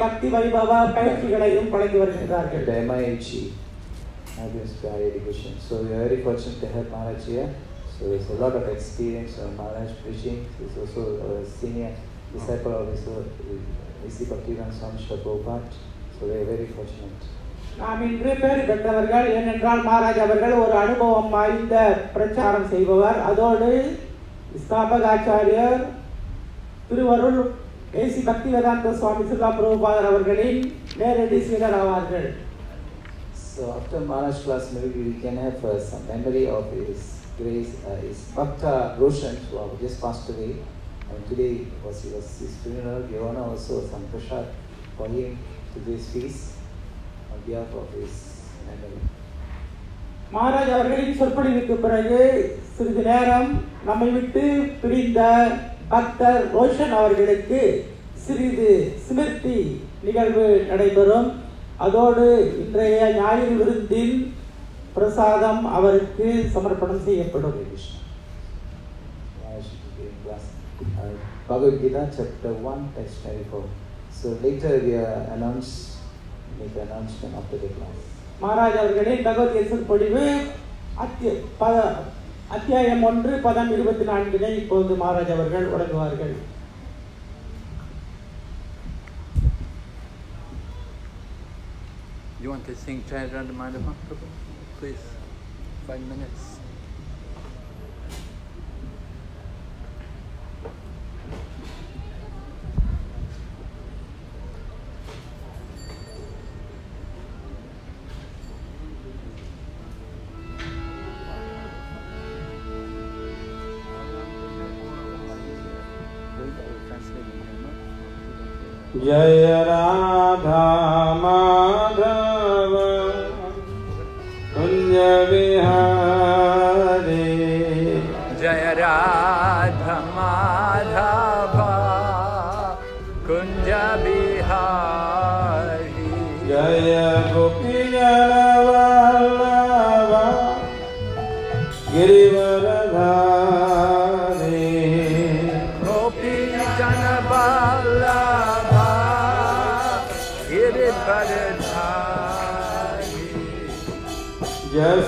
பக்தி வைபவ பயிற்சிகளையும் வழங்கி வருகின்றார்கள் the MIHE, Mahaprabhu's Higher Education. So we are very fortunate to have Maharaj here. So there's a lot of experience on Maharaj preaching. He's also a senior disciple of his Isi Bhaktivedanta Swami Srila Prabhupada. So we are very fortunate. நாம் இன்று பேறு பெற்றவர்கள் ஏனென்றால் மகாராஜ் அவர்கள் ஒரு அனுபவம் வாய்ந்த பிரச்சாரம் செய்பவர் அதோடு ஸ்தாபகாச்சாரியர் திருவருள் ஏசி பக்தி வேதாந்த சுவாமி சில்லா பிரபுபாதர் அவர்களின் நேரடி சீடர் ஆவார்கள் So after Maharaj class, maybe we can have uh, some memory of his grace, uh, his Bhakta Roshan, who have just passed away. And today was, was his funeral. We honor also some prasad for him to this feast on behalf of his memory. Maharaj அவர்களின் சொற்பொழிவுக்கு பிறகு சிறிது நேரம் நம்மை விட்டு பிரிந்த பக்தர் ரோஷன் அவர்களுக்கு சிறிது ஸ்மிருதி நிகழ்வு நடைபெறும் அதோடு இன்றைய ஞாயிறு விருந்தின் பிரசாதம் அவருக்கு சமர்ப்பணம் செய்யப்படும். Uh, Bhagavad Gita, chapter 1, text 24. So later we are announce, make announcement after the class. Maharaj அவர்களின் பகவத்கீதை சொற்பொழிவு அத்திய அத்தியாயம் ஒன்று பதம் இருபத்தி நான்கினை இப்போது மகாராஜ் அவர்கள் வழங்குவார்கள் You want to sing Jai Radha Madhava, Prabhu? Please. Five minutes. जय राधा माधव। कुञ्ज विहारी जय राधा माधवा। कुञ्ज बिहारी जय गोपीजनवल्लभ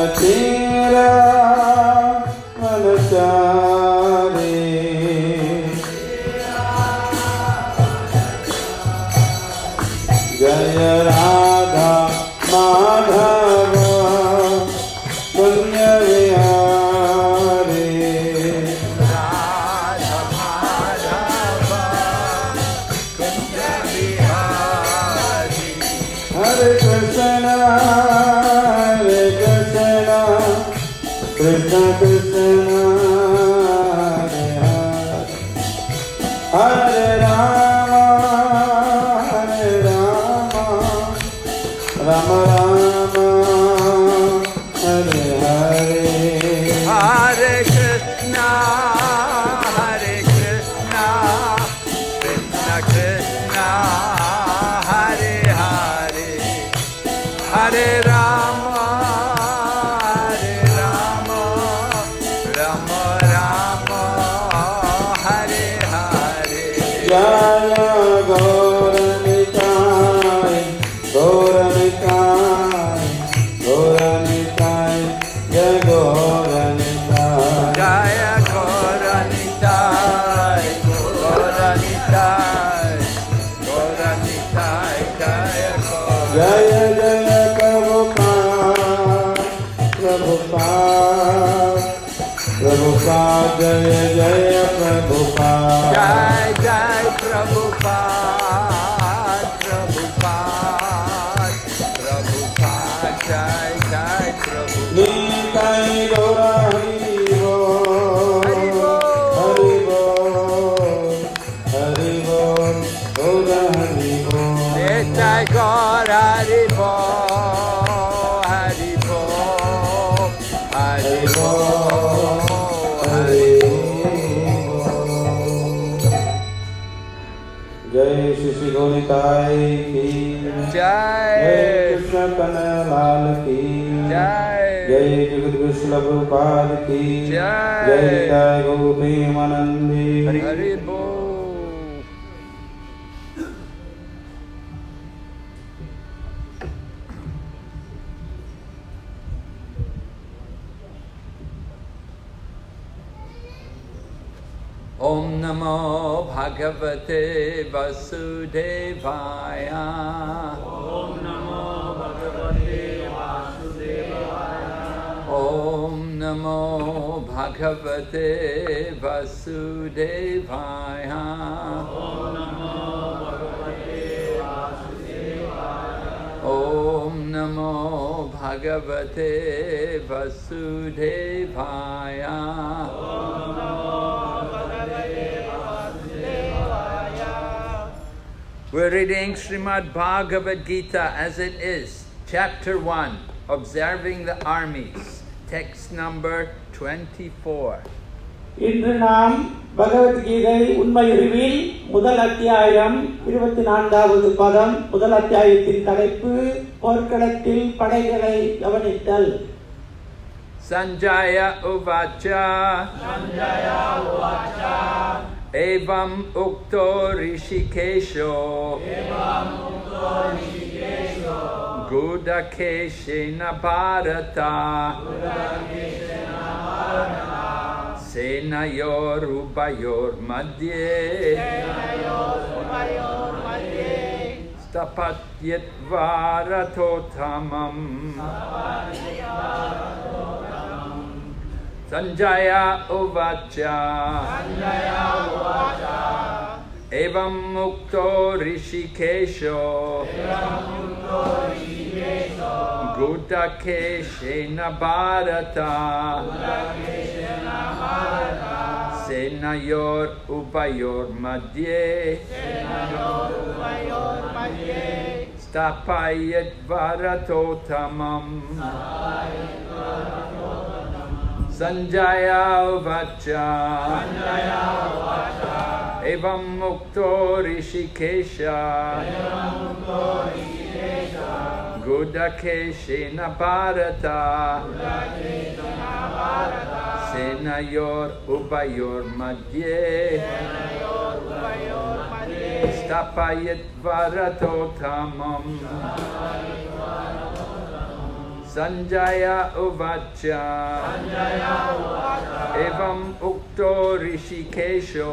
I tira की जय। जय गोपी मनंदी हरि ओम नमो भगवते Vasudev. Vasudevaya. Om Namo Bhagavate Vasudevaya. We're reading Srimad Bhagavad Gita as it is, chapter 1, Observing the Armies, text number 24. இன்று நாம் பகவத்கீதை உண்மையுருவில் முதல் அத்தியாயம் இருபத்தி நான்காவது பதம் முதல் அத்தியாயத்தின் தலைப்பு போர்க்களத்தில் படைகளை கவனித்தல். Sanjaya Uvacha Sanjaya Uvacha Evam Ukto Rishikesho Evam Ukto Rishikesho Gudakeshena Bharata Gudakeshena Bharata. Senayor Ubayor Madhye Senayor Ubayor Madhye Stapatyet Varatotamam. Sanjaya Uvacha. Sanjaya Uvacha Evam Mukto Rishikesho Evam Mukto Rishikesho Gudakeshena Bharata Gudakeshena Bharata. Senayor Ubayor Madhye Senayor Ubayor Madhye. Stapayet Varatotamam Sanjaya Uvacha Sanjaya Uvacha Evam Mukto Rishikesha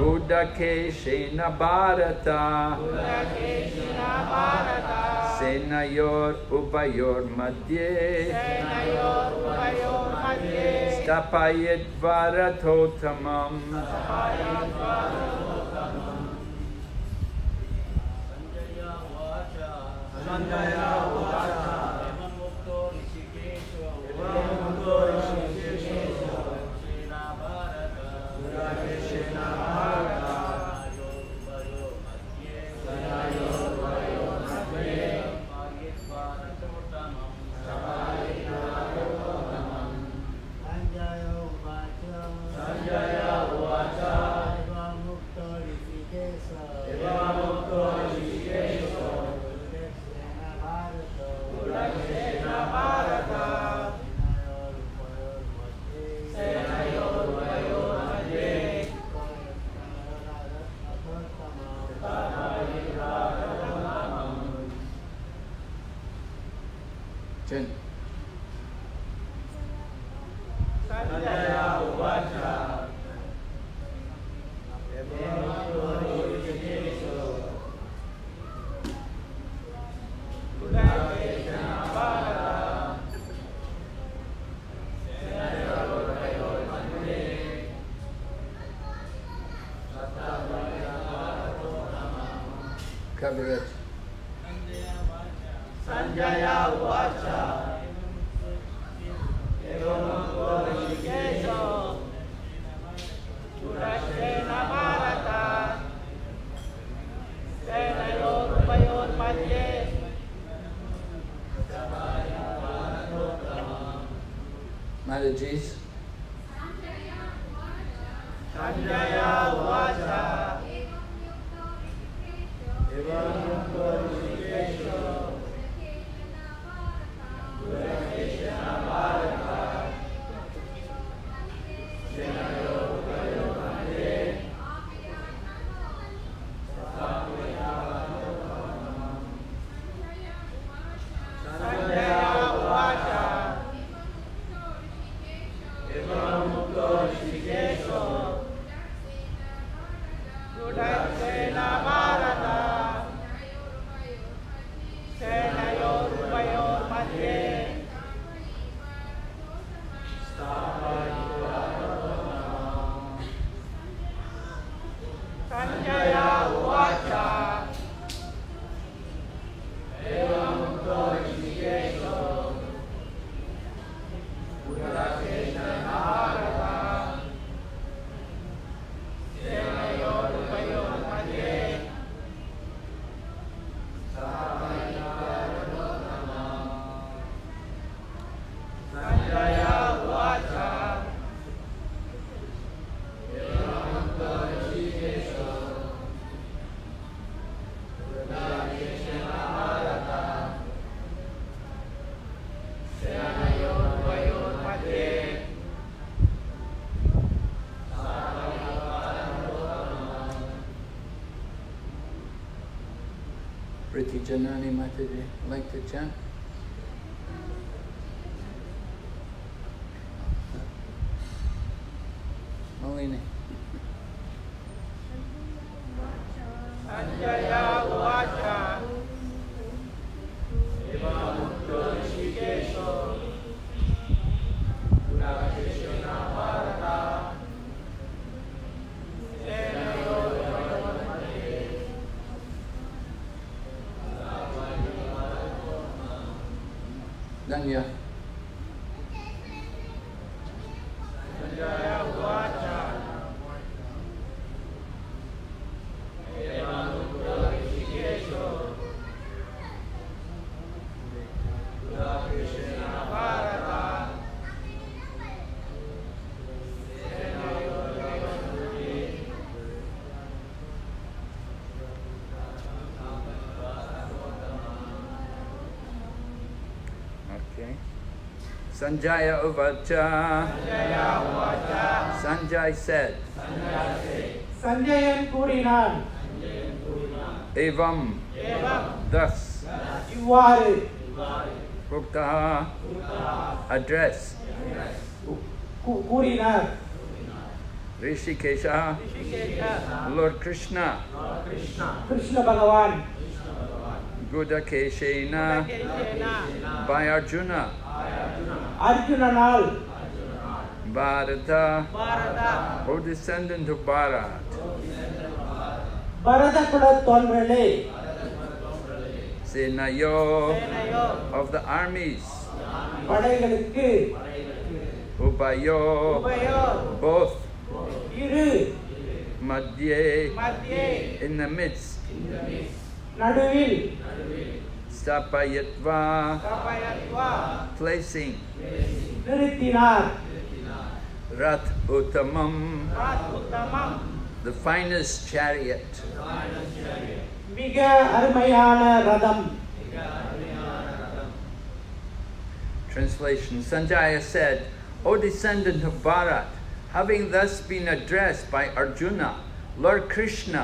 Evam Mukto Rishikesha Gudakeshena Bharata Gudakeshena Bharata Senayor Ubayor Madhye. Senayor Ubayor Madhye. Stapayet Varatotamam Sanjaya Uvacha. Sanjaya Uvacha. Evam Ukto Rishikesho. Evam Ukto Rishikesho. Gudakeshena Bharata Gudakeshena Bharata Janani Mataji, like to chant? Sanjaya Uvacha. Sanjaya Uvacha. Sanjay said. Sanjay said. Sanjayan Kurinan. Evam. Evam. Thus. Ivari. Pruktaha. Address. Kurinan. Rishikesha. Rishikesha. Lord Krishna. Lord Krishna. Krishna Bhagavan. Gudakeshena. By Arjuna. அர்ஜுனனால் Bharata, O descendant of Bharat, Bharata குலத் தோன்றலே Senayo of the armies, படைகளுக்கு Upayo, both, இரு Madhye, in the midst, நடுவில் Stapayatva, placing, நிறுத்தினார் Rat Uttamam, the finest chariot, மிக அருமையான ரதம் Translation Sanjaya said, O descendant of Bharat, having thus been addressed by Arjuna, Lord Krishna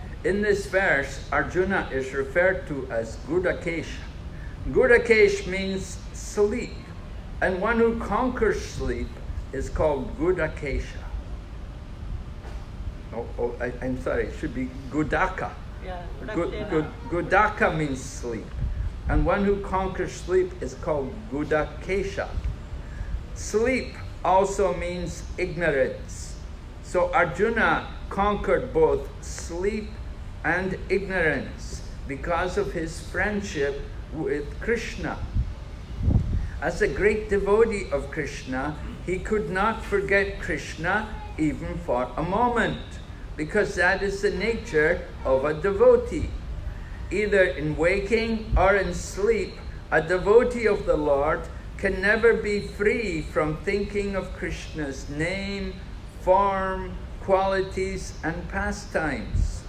In this verse, Arjuna is referred to as Gudakesh. Gudakesh means sleep, and one who conquers sleep is called Gudakesha. Oh, oh I, I'm sorry, it should be Gudaka. Gu- gu- Gudaka means sleep, and one who conquers sleep is called Gudakesha. Sleep also means ignorance. So Arjuna conquered both sleep and ignorance because of his friendship with Krishna. As a great devotee of Krishna, he could not forget Krishna even for a moment, because that is the nature of a devotee. Either in waking or in sleep, a devotee of the Lord can never be free from thinking of Krishna's name, form, qualities, and pastimes.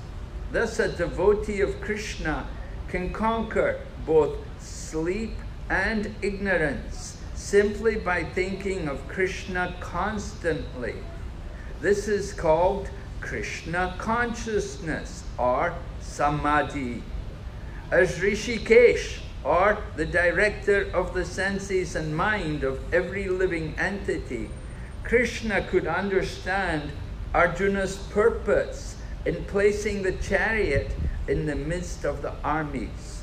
Thus, a devotee of Krishna can conquer both sleep and ignorance simply by thinking of Krishna constantly. This is called Krishna consciousness or samadhi. As Rishikesh, or the director of the senses and mind of every living entity, Krishna could understand Arjuna's purpose in placing the chariot in the midst of the armies.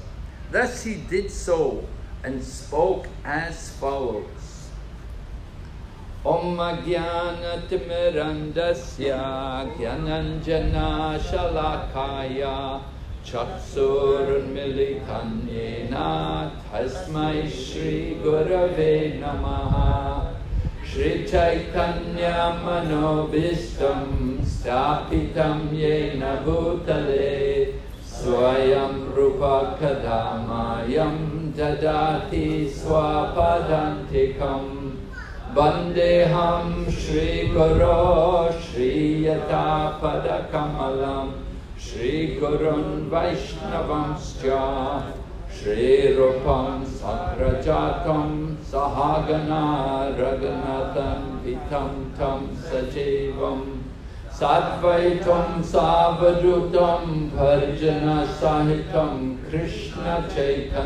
Thus he did so and spoke as follows. Om Jnanatimirandasya Jnananjana Shalakaya Chaksurunmilitanyena Tasmai Shri Gurave Namaha श्रीचैतन्यमनोभीष्टं स्थापितं येन भूतले स्वयं रूपकधामयं ददाति स्वपदन्तिकं। वन्देऽहं श्रीगुरो श्रीयतापदकमलं श्रीगुरुन् वैष्णवंश्च। श्रीरूपं सग्रजातं सहागना रघुनाथं वितं तं सजीवम् साद्वैतं सावधूतं भर्जनसहितं कृष्णचैतन्यदेवं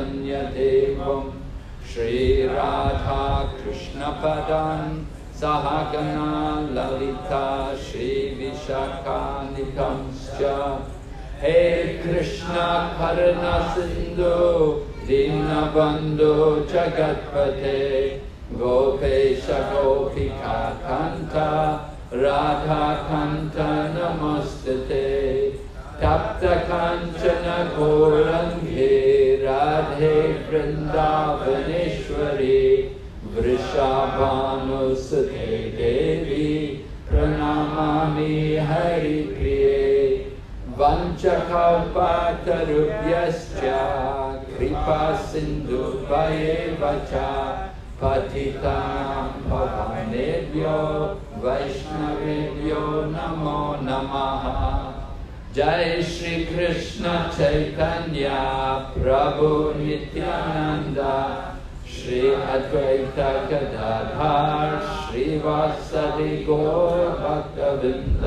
श्रीराधा कृष्णपदान् सहगना ललिता श्रीविशाखानिकंश्च हे कृष्ण करुणसिन्धु दीनबन्धु जगत्पते, गोपेश गोपिका कन्ता राधाकान्त तप्त तप्तकाञ्चन गौरङ्गे, राधे वृन्दावनेश्वरी, वृषाभानुसुते देवी, प्रणमामि हरिप्रिये। वञ्चकल्पतरुभ्यश्च कृपासिन्धुभयेव च पतितां भवानेभ्यो वैष्णवेभ्यो नमो नमः जय श्री कृष्ण चैतन्य प्रभु नित्यानंद श्री अद्वैत गदाधर श्रीवासदि गौर भक्तवृंद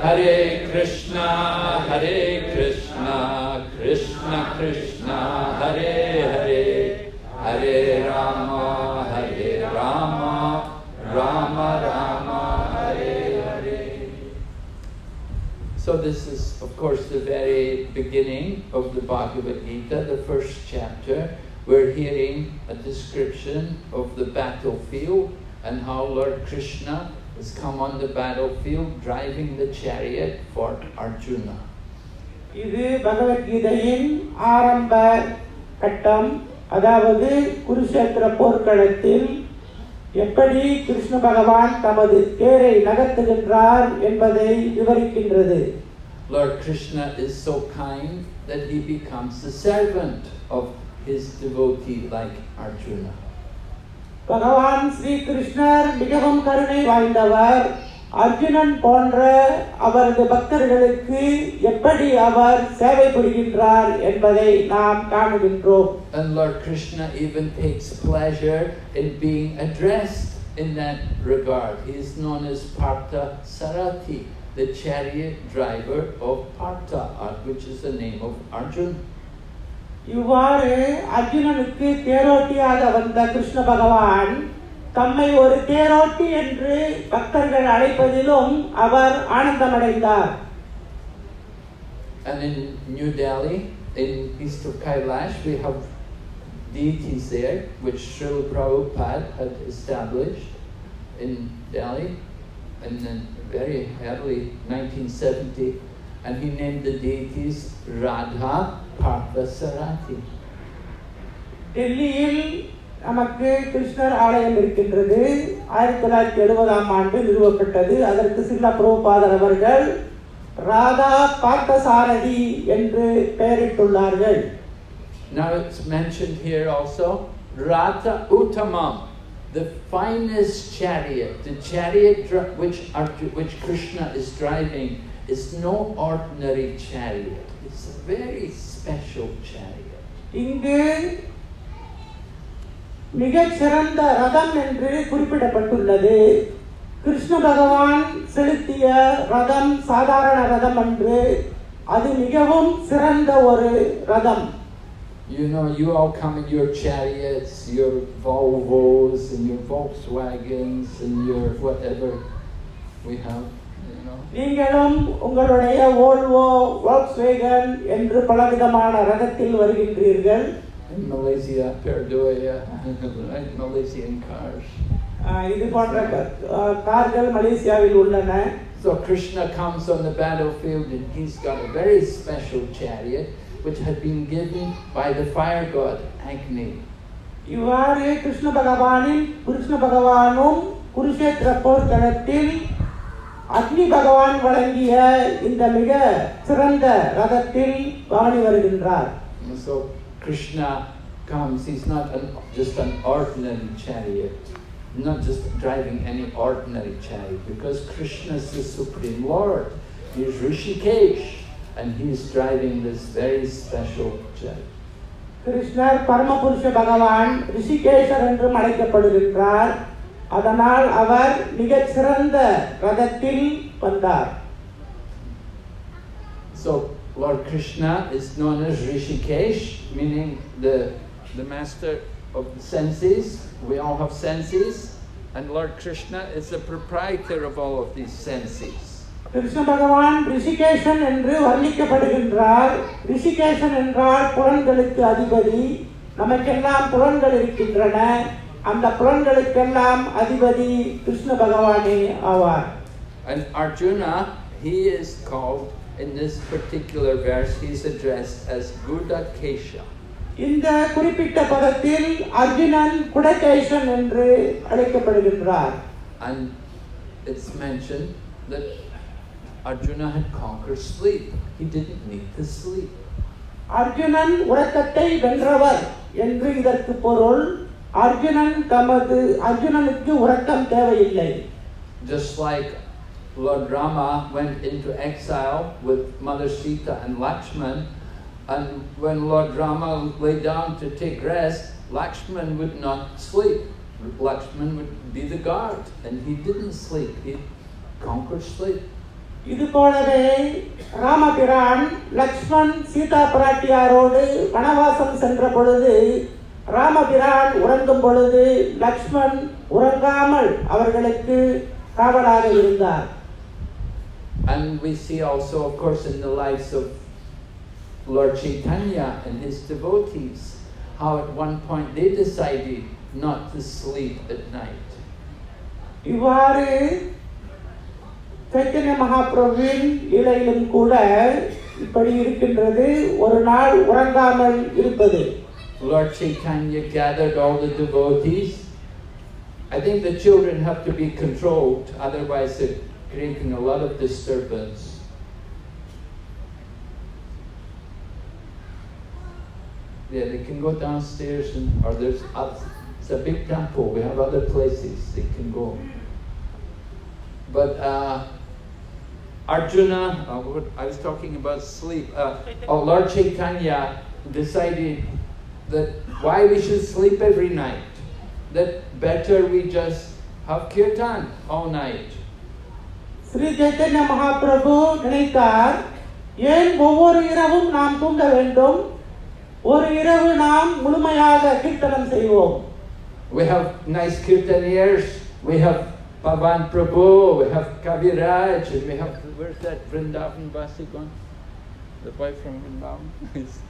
Hare Krishna, Hare Krishna, Krishna Krishna, Hare Hare, Hare Rama, Hare Rama, Rama Rama, Hare Hare. So this is, of course, the very beginning of the Bhagavad Gita, the first chapter. We're hearing a description of the battlefield and how Lord Krishna has come on the battlefield driving the chariot for Arjuna. இது பகவத்கீதையின் ஆரம்ப கட்டம் அதாவது குருஷேத்திர போர்க்களத்தில் எப்படி கிருஷ்ண பகவான் தமது தேரை நகர்த்துகின்றார் என்பதை விவரிக்கின்றது Lord Krishna is so kind that he becomes the servant of his devotee like Arjuna. பகவான் ஸ்ரீ கிருஷ்ணர் மிகவும் கருணை வாய்ந்தவர் அர்ஜுனன் போன்ற அவரது பக்தர்களுக்கு எப்படி அவர் சேவை புரிகின்றார் என்பதை நாம் காணுகின்றோம் And Lord Krishna even takes pleasure in being addressed in that regard. He is known as Partha Sarati, the chariot driver of Partha, uh, which is the name of Arjuna. இவ்வாறு அர்ஜுனனுக்கு தேரோட்டியாக வந்த கிருஷ்ண பகவான் தம்மை ஒரு தேரோட்டி என்று பக்தர்கள் அழைப்பதிலும் அவர் ஆனந்தமடைந்தார் And in New Delhi, in east of Kailash, we have deities there, which Srila Prabhupada had established in Delhi in the very early 1970, and he named the deities Radha Partha Sarati. டெல்லியில் நமக்கு கிருஷ்ணர் ஆலயம் இருக்கின்றது ஆயிரத்தி தொள்ளாயிரத்தி எழுபதாம் ஆண்டு நிறுவப்பட்டது அதற்கு சில்லா பிரபுபாதர் அவர்கள் ராதா பார்த்தசாரதி என்று பெயரிட்டுள்ளார்கள் Now it's mentioned here also Radha Uttamam, the finest chariot, the chariot dri- which, Arju- which Krishna is driving, is no ordinary chariot. It's a very special chariot. இங்கு மிகச் சிறந்த ரதம் என்று குறிப்பிடப்பட்டுள்ளது கிருஷ்ண பகவான் செலுத்திய ரதம் சாதாரண ரதம் அன்று அது மிகவும் சிறந்த ஒரு ரதம் You know, you all come in your chariots, your Volvos, and your Volkswagens, and your whatever we have. நீங்களும் உங்களுடைய ஓல்வோ வாக்ஸ்வேகன் என்று பலவிதமான ரகத்தில் வருகின்றீர்கள் In Malaysia, Perodua, Malaysian cars. So Krishna comes on the battlefield and he's got a very special chariot which had been given by the fire god Agni. Krishna அக்னி பகவான் வழங்கிய இந்த மிக சிறந்த ரதத்தில் பவனி வருகின்றார் And so Krishna comes, he's not an, just an ordinary chariot, not just driving any ordinary chariot, because Krishna is the Supreme Lord. He is Rishikesh, and he is driving this very special chariot. கிருஷ்ணர் பரமபுருஷ பகவான் ரிஷிகேஷர் என்றும் அழைக்கப்படுகின்றார் அதனால் அவர் மிகச் சிறந்த ரதத்தில் வந்தார் So Lord Krishna is known as Rishikesh, meaning the, the master of the senses. We all have senses, and Lord Krishna is the proprietor of all of these senses. Krishna பகவான் ரிஷிகேஷன் என்று வர்ணிக்கப்படுகின்றார் ரிஷிகேஷன் என்றால் புலன்களுக்கு அதிபதி நமக்கெல்லாம் புலன்கள் இருக்கின்றன அந்த புலன்களுக்கெல்லாம் அதிபதி கிருஷ்ண பகவானே ஆவார் And Arjuna, he is called in this particular verse, he's addressed as Gudakesha. இந்த குறிப்பிட்ட பதத்தில் அர்ஜுனன் குடகேசன் என்று அழைக்கப்படுகின்றார் And it's mentioned that Arjuna had conquered sleep. He didn't need to sleep. Arjunan உறக்கத்தை வென்றவர் என்று இதற்கு பொருள் அர்ஜுனன் தமது அர்ஜுனனுக்கு உறக்கம் தேவையில்லை Just like Lord Rama went into exile with Mother Sita and Lakshman, and when Lord Rama lay down to take rest, Lakshman would not sleep. Lakshman would be the guard, and he didn't sleep. He conquered sleep. இது போலவே ராமபிரான் லக்ஷ்மண் சீதா பிராட்டியாரோடு வனவாசம் சென்ற பொழுது ராமபிரான் உறங்கும் பொழுது லக்ஷ்மண் உறங்காமல் அவர்களுக்கு காவலாக இருந்தார் And we see also, of course, in the lives of Lord Chaitanya and his devotees, how at one point they decided not to sleep at night. இவ்வாறு சைத்தன்ய மகாபிரபுவின் இலையிலும் கூட இப்படி இருக்கின்றது ஒரு நாள் உறங்காமல் இருப்பது Lord Chaitanya gathered all the devotees. I think the children have to be controlled, otherwise they're creating a lot of disturbance. Yeah, they can go downstairs and, or there's, oth- it's a big temple, we have other places they can go. But uh, Arjuna, uh, I was talking about sleep. Uh, oh, Lord Chaitanya decided that why we should sleep every night. That better we just have kirtan all night. Sri Chaitanya Mahaprabhu நினைத்தார் ஏன் ஒவ்வொரு இரவும் நாம் தூங்க வேண்டும் ஒரு இரவு நாம் முழுமையாக கீர்த்தனம் செய்வோம் We have nice kirtaniers, we have Pavan Prabhu, we have Kaviraj, and we have, where's that Vrindavan Vasi gone? The boy from Vrindavan?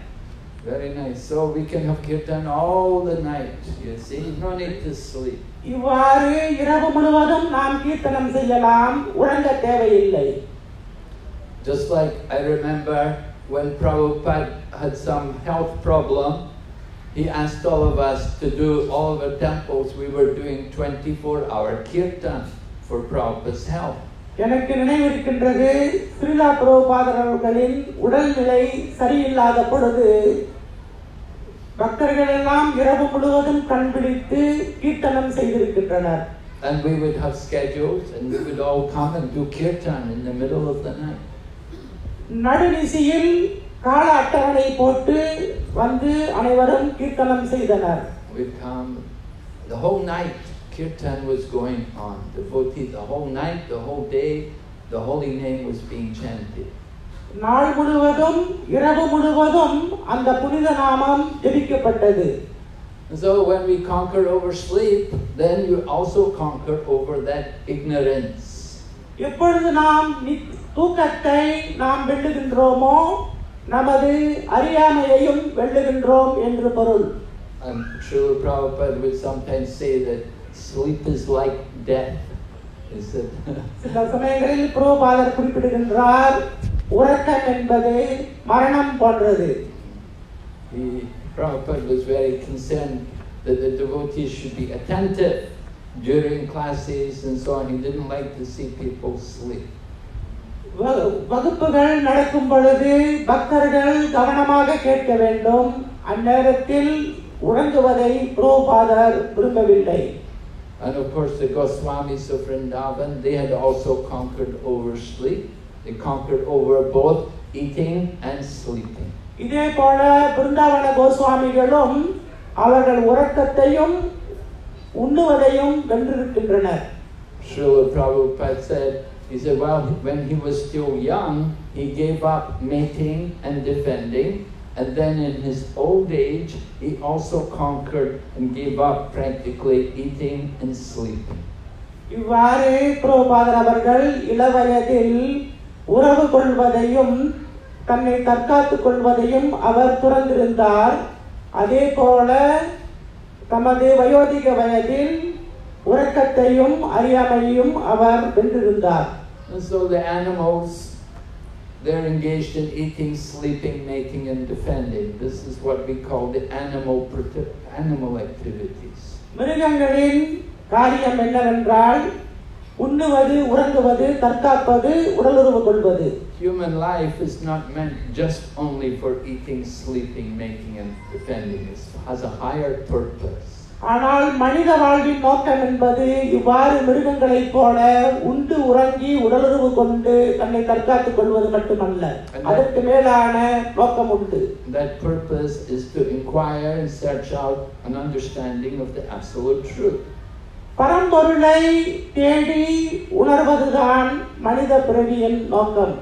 Very nice. So we can have kirtan all the night. You see, no need to sleep. இவ்வாறு இரவு முழுவதும் நாம் கீர்த்தனம் செய்யலாம் உறங்க தேவையில்லை Just like I remember when Prabhupada had some health problem, he asked all of us to do all of the temples, we were doing 24 hour kirtan for Prabhupada's health. எனக்கு நினைவிருக்கின்றது ஸ்ரீலா பிரபுபாதர் அவர்களின் உடல்நிலை சரியில்லாத பொழுது பக்தர்கள் எல்லாம் இரவு முழுவதும் கண்பிடித்து கீர்த்தனம் செய்திருக்கின்றனர் And we would have schedules and we would all come and do kirtan in the middle of the night. நடுநிசியில் கால அட்டவணை போட்டு வந்து அனைவரும் கீர்த்தனம் செய்தனர் We'd come, the whole night kirtan was going on. Devotee, the whole night, the whole day, the holy name was being chanted. நாள் முழுவதும் இரவு முழுவதும் அந்த புனித நாமம் ஜெபிக்கப்பட்டது so when we conquer over sleep, then you also conquer over that ignorance. எப்பொழுது நாம் தூக்கத்தை நாம் வெல்லுகின்றோமோ நமது அறியாமையையும் வெல்லுகின்றோம் என்று பொருள் And Srila Prabhupada would sometimes say that sleep is like death. He said, சில சமயங்களில் புரோபாதர் குறிப்பிடுகின்றார் உறக்கம் என்பது மரணம் போன்றது he, Prabhupada was very concerned that the devotees should be attentive during classes and so on. He didn't like to see people sleep. வகு- வகுப்புகள் நடக்கும் பொழுது பக்தர்கள் கவனமாக கேட்க வேண்டும் அந்நேரத்தில் உறங்குவதை புரோபாதர் விரும்பவில்லை And of course, the Goswamis of Vrindavan, they had also conquered over sleep. They conquered over both eating and sleeping. இதே போல பிருந்தாவன கோஸ்வாமிகளும் அவர்கள் உறக்கத்தையும் உண்ணுவதையும் வென்றிருக்கின்றனர் Srila Prabhupada said, he said, well, when he was still young, he gave up mating and defending. And then in his old age, he also conquered and gave up practically eating and sleeping. இவ்வாறு புரோபாதர் அவர்கள் இளவயதில் உறவு கொள்வதையும் தன்னை தற்காத்துக் கொள்வதையும் அவர் துறந்திருந்தார் அதே போல தமது வயோதிக வயதில் உறக்கத்தையும் அறியாமையும் அவர் வென்றிருந்தார் so the animals, they're engaged in eating, sleeping, mating, and defending. This is what we call the animal, animal activities. மிருகங்களின் காரியம் என்னவென்றால் உண்ணுவது உறங்குவது தற்காப்பது உடலுறவு கொள்வது Human life is not meant just only for eating, sleeping, mating, and defending. It has a higher purpose. ஆனால் மனித வாழ்வின் நோக்கம் என்பது இவ்வாறு மிருகங்களைப் போல உண்டு உறங்கி உடலுறவு கொண்டு தன்னை தற்காத்துக் கொள்வது மட்டுமல்ல அதற்கு மேலான நோக்கம் உண்டு That purpose is to inquire and search out an understanding of the absolute truth. பரம்பொருளை தேடி உணர்வதுதான் மனித பிறவியின் நோக்கம்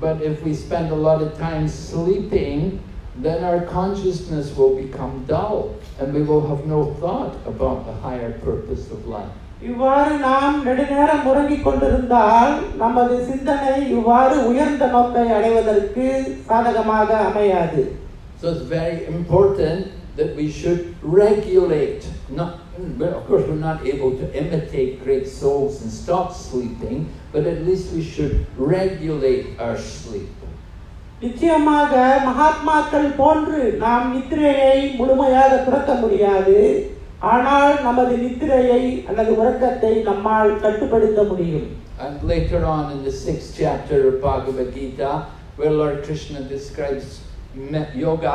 But if we spend a lot of time sleeping, then our consciousness will become dull and we will have no thought about the higher purpose of life. இவ்வாறு நாம் நெடுநேரம் உறங்கிக் கொண்டிருந்தால் நமது சிந்தனை இவ்வாறு உயர்ந்த நோக்கை அடைவதற்கு சாதகமாக அமையாது So it's very important that we should regulate. Not, well, of course, we're not able to imitate great souls and stop sleeping, but at least we should regulate our sleep. நிச்சயமாக மகாத்மாக்கள் போன்று நாம் நித்திரையை முழுமையாக துறக்க முடியாது ஆனால் நமது நித்திரையை அல்லது உறக்கத்தை நம்மால் கட்டுப்படுத்த முடியும் And later on in the sixth chapter of Bhagavad Gita, where Lord Krishna describes me- yoga,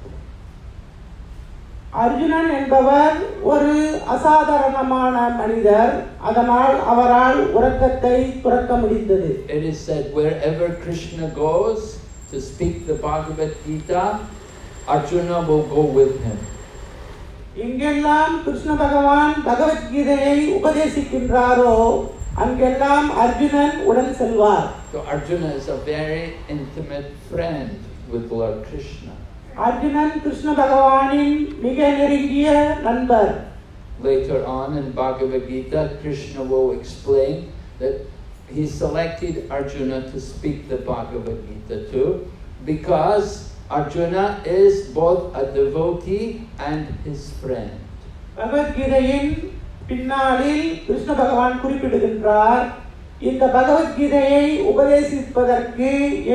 Arjunan என்பவர் ஒரு அசாதாரணமான மனிதர் அதனால் அவரால் உறக்கத்தை துறக்க முடிந்தது It is said wherever Krishna goes to speak the Bhagavad Gita, Arjuna will go with him. எங்கெல்லாம் கிருஷ்ண பகவான் பகவத்கீதையை உபதேசிக்கின்றாரோ அங்கெல்லாம் அர்ஜுனன் உடன் செல்வார் So Arjuna is a very intimate friend with Lord Krishna. Arjunan Krishna பகவானின் மிக நெருங்கிய நண்பர் Later on in Bhagavad Gita, Krishna will explain that he selected Arjuna to speak the Bhagavad Gita to because Arjuna is both a devotee and his friend. பகவத்கீதையின் பின்னாளில் கிருஷ்ண பகவான் குறிப்பிடுகின்றார் இந்த பகவத்கீதையை உபதேசிப்பதற்கு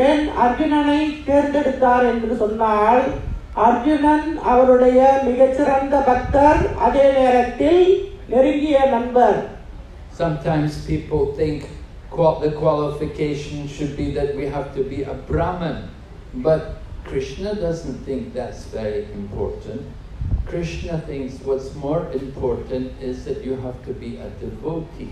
ஏன் அர்ஜுனனை தேர்ந்தெடுத்தார் என்று சொன்னால் அர்ஜுனன் அவருடைய மிகச்சிறந்த பக்தர் அதே நேரத்தில் நெருங்கிய நண்பர் Sometimes people think qual- the qualification should be that we have to be a Brahmin, but Krishna doesn't think that's very important. Krishna thinks what's more important is that you have to be a devotee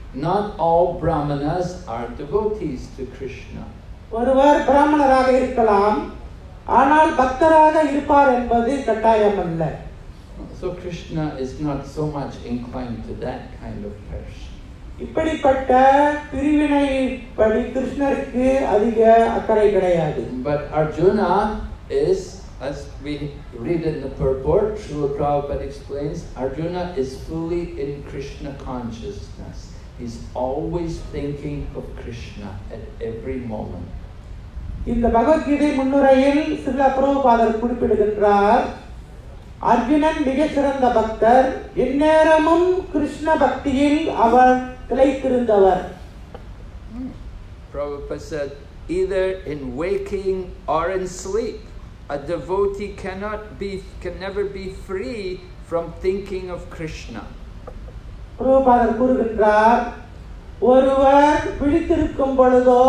Not all brahmanas are devotees to Krishna. ஒருவர் பிராமணராக இருக்கலாம் ஆனால் பக்தராக இருப்பார் என்பது கட்டாயமல்ல So Krishna is not so much inclined to that kind of person. இப்படிப்பட்ட பிரிவினை படி கிருஷ்ணருக்கு அதிக அக்கறை கிடையாது But Arjuna is, as we read in the purport, Srila Prabhupada explains, Arjuna is fully in Krishna consciousness. He's always thinking of Krishna at every moment. இந்த பகவத்கீதை முன்னுரையில் சில பிரபுபாதர் குறிப்பிடுகின்றார் அர்ஜுனன் மிக சிறந்த பக்தர் எந்நேரமும் கிருஷ்ண பக்தியில் அவர் திளைத்திருந்தவர் Prabhupada said, either in waking or in sleep, a devotee cannot be, can never be free from thinking of Krishna. பிரபுபாதர் கூறுகின்றார் ஒருவர் விழித்திருக்கும் பொழுதோ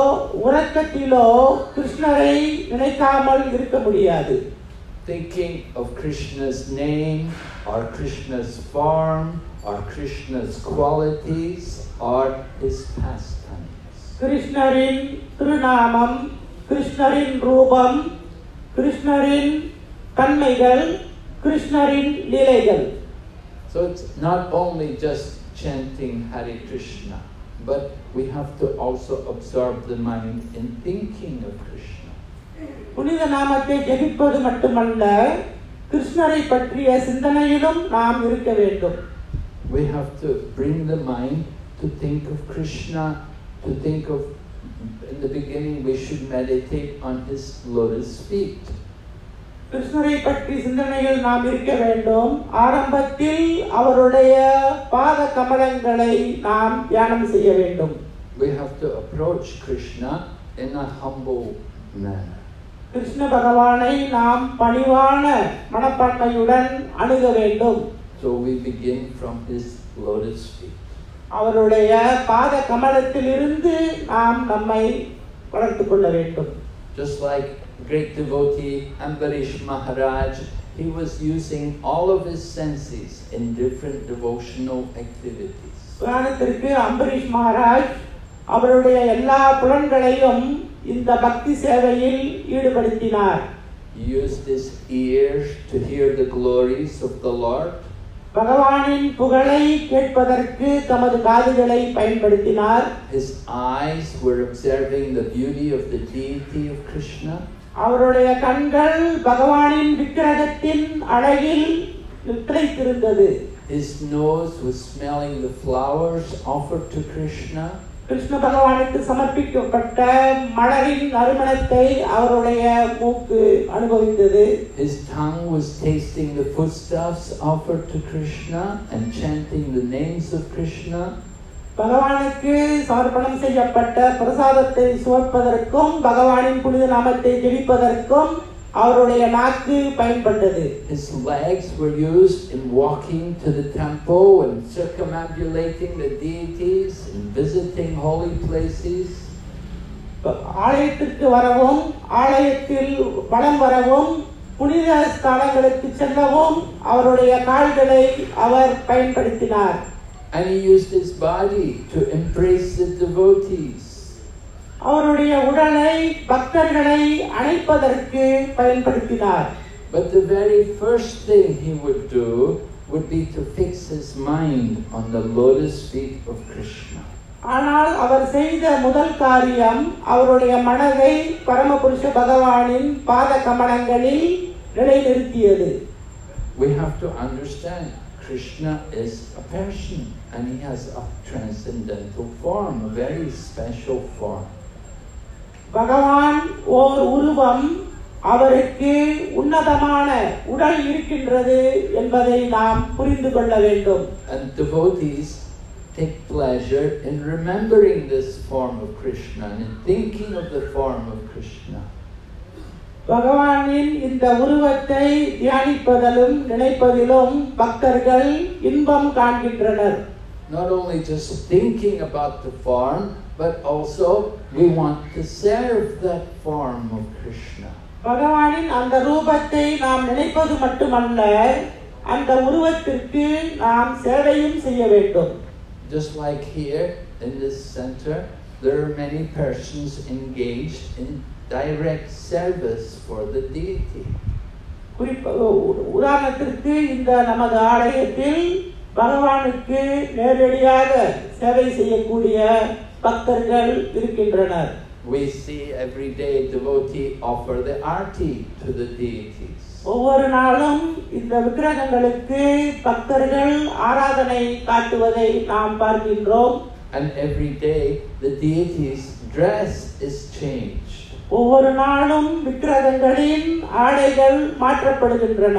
உறக்கத்திலோ கிருஷ்ணரை நினைக்காமல் இருக்க முடியாது Thinking of Krishna's name, or Krishna's form, or Krishna's qualities, or his pastimes. கிருஷ்ணரின் திருநாமம் கிருஷ்ணரின் ரூபம் கிருஷ்ணரின் தன்மைகள் கிருஷ்ணரின் லீலைகள் So it's not only just chanting Hare Krishna, but we have to also absorb the mind in thinking of Krishna. புனித நாமத்தை ஜெபிப்பது மட்டுமல்ல கிருஷ்ணரை பற்றிய சிந்தனையிலும் நாம் இருக்க வேண்டும் We have to bring the mind to think of Krishna, to think of, in the beginning, we should meditate on his lotus feet. கிருஷ்ணரை பற்றி சிந்தனையில் நாம் இருக்க வேண்டும் ஆரம்பத்தில் அவருடைய பாத கமலங்களை நாம் தியானம் செய்ய வேண்டும் We have to approach Krishna in a humble manner. Krishna பகவானை நாம் பணிவான மனப்பான்மையுடன் அணுக வேண்டும் So we begin from his lotus feet. அவருடைய பாத கமலத்திலிருந்து நாம் நம்மை வளர்த்துக் கொள்ள வேண்டும் Just like great devotee Ambarish Maharaj, he was using all of his senses in different devotional activities. புராணத்திற்கு Ambareesh Maharaj அவருடைய எல்லா புலன்களையும் இந்த பக்தி சேவையில் ஈடுபடுத்தினார் He used his ears to hear the glories of the Lord. பகவானின் புகழை கேட்பதற்கு தமது காதுகளை பயன்படுத்தினார் His eyes were observing the beauty of the deity of Krishna. அவருடைய கண்கள் பகவானின் விக்கிரகத்தின் அழகில் திளைத்திருந்தது His nose was smelling the flowers offered to Krishna. Krishna பகவானுக்கு சமர்ப்பிக்கப்பட்ட மலரின் நறுமணத்தை அவருடைய மூக்கு அனுபவித்தது His tongue was tasting the foodstuffs offered to Krishna and chanting the names of Krishna. பகவானுக்கு சமர்ப்பணம் செய்யப்பட்ட பிரசாதத்தை சுவைப்பதற்கும் பகவானின் புனித நாமத்தை ஜெபிப்பதற்கும் அவருடைய நாக்கு பயன்பட்டது His legs were used in walking to the temple and circumambulating the deities and visiting holy places. ஆலயத்திற்கு வரவும் ஆலயத்தில் வலம் வரவும் புனித ஸ்தலங்களுக்கு செல்லவும் அவருடைய கால்களை அவர் பயன்படுத்தினார் And he used his body to embrace the devotees. அவருடைய உடலை பக்தர்களை அணைப்பதற்கு பயன்படுத்தினார் But the very first thing he would do would be to fix his mind on the lotus feet of Krishna. ஆனால் அவர் செய்த முதல் காரியம் அவருடைய மனதை பரமபுருஷ பகவானின் பாத கமலங்களில் நிலைநிறுத்தியது We have to understand Krishna is a person and he has a transcendental form, a very special form. பகவான் ஓர் உருவம் அவருக்கு உன்னதமான உடல் இருக்கின்றது என்பதை நாம் புரிந்து கொள்ள வேண்டும் And devotees take pleasure in remembering this form of Krishna and in thinking of the form of Krishna. பகவானின் இந்த உருவத்தை தியானிப்பதிலும் நினைப்பதிலும் பக்தர்கள் இன்பம் காண்கின்றனர் Not only just thinking about the form, but also we want to serve that form of Krishna. பகவானின் அந்த ரூபத்தை நாம் நினைப்பது மட்டுமல்ல அந்த உருவத்திற்கு நாம் சேவையும் செய்ய வேண்டும் Just like here in this center, there are many persons engaged in direct service for the deity. குறிப்ப உ- உதாரணத்திற்கு இந்த நமது ஆலயத்தில் பகவானுக்கு நேரடியாக சேவை செய்யக்கூடிய பக்தர்கள் இருக்கின்றனர் We see every day devotee offer the arti to the deities. ஒவ்வொரு நாளும் இந்த விக்கிரகங்களுக்கு பக்தர்கள் ஆராதனை காட்டுவதை நாம் பார்க்கின்றோம் And every day the deity's dress is changed. ஒவ்வொரு நாளும் விக்கிரகங்களின் ஆடைகள் மாற்றப்படுகின்றன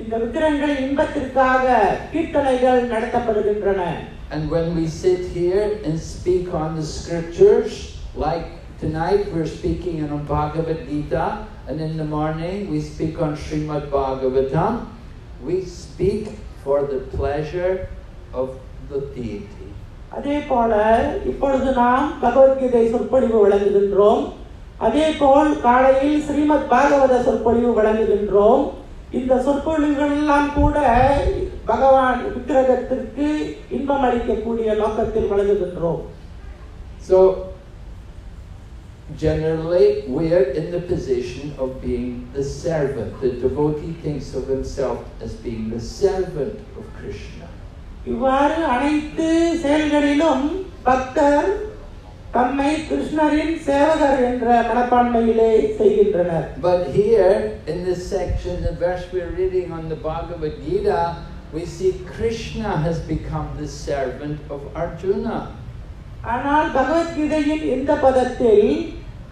இந்த விக்கிரகங்களின் இன்பத்திற்காக கீர்த்தனைகள் நடத்தப்படுகின்றன And when we sit here and speak on the scriptures, like tonight we're speaking on Bhagavad Gita, and in the morning we speak on Srimad Bhagavatam, we speak for the pleasure of the deity. அதே போல இப்பொழுது நாம் பகவத்கீதை சொற்பொழிவு வழங்குகின்றோம் அதே போல் காலையில் ஸ்ரீமத் பாகவத சொற்பொழிவு வழங்குகின்றோம் இந்த சொற்பொழிவுகள் எல்லாம் கூட பகவான் விக்கிரகத்திற்கு இன்பம் அளிக்கக்கூடிய நோக்கத்தில் வழங்குகின்றோம் So, generally, we are in the position of being the servant. The devotee thinks of himself as being the servant of Krishna. இவ்வாறு அனைத்து செயல்களிலும் பக்தர் தம்மை கிருஷ்ணரின் சேவகர் என்ற மனப்பான்மையிலே செய்கின்றனர் But here, in this section, the verse we're reading on the Bhagavad Gita, we see Krishna has become the servant of Arjuna. ஆனால் பகவத்கீதையின் இந்த பதத்தில்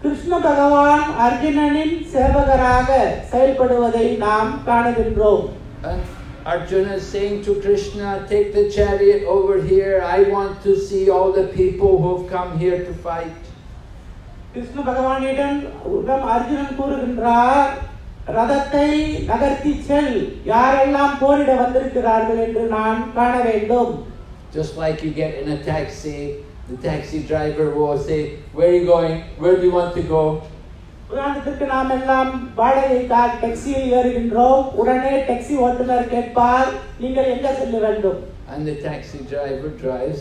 கிருஷ்ண பகவான் அர்ஜுனனின் சேவகராக செயல்படுவதை நாம் காணுகின்றோம் And Arjuna is saying to Krishna, Take the chariot over here. I want to see all the people who've come here to fight. Krishna பகவானிடம் உடன் அர்ஜுனன் கூறுகின்றார் ரதத்தை நகர்த்தி செல் யாரெல்லாம் போரிட வந்திருக்கிறார்கள் என்று நான் காண வேண்டும் Just like you get in a taxi, the taxi driver will say, Where are you going? Where do you want to go? உதாரணத்திற்கு நாம் எல்லாம் வாடகை கார் டாக்ஸியில் ஏறுகின்றோம் உடனே டாக்ஸி ஓட்டுநர் கேட்பார் நீங்கள் எங்க செல்ல வேண்டும் And the taxi driver drives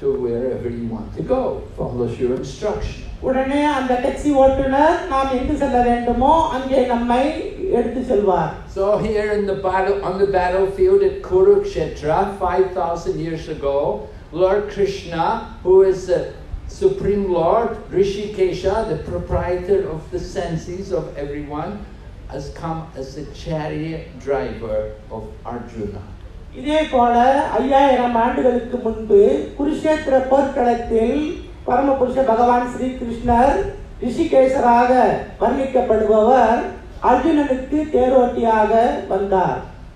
to wherever you want to go, follows your instruction. உடனே அந்த டாக்ஸி ஓட்டுநர் நாம் எங்கு செல்ல வேண்டுமோ அங்கே நம்மை எடுத்து செல்வார் So here in the battle on the battlefield at Kurukshetra, 5,000 years ago, Lord Krishna, who is the Supreme Lord Hrishikesha, the proprietor of the senses of everyone, has come as a chariot driver of Arjuna.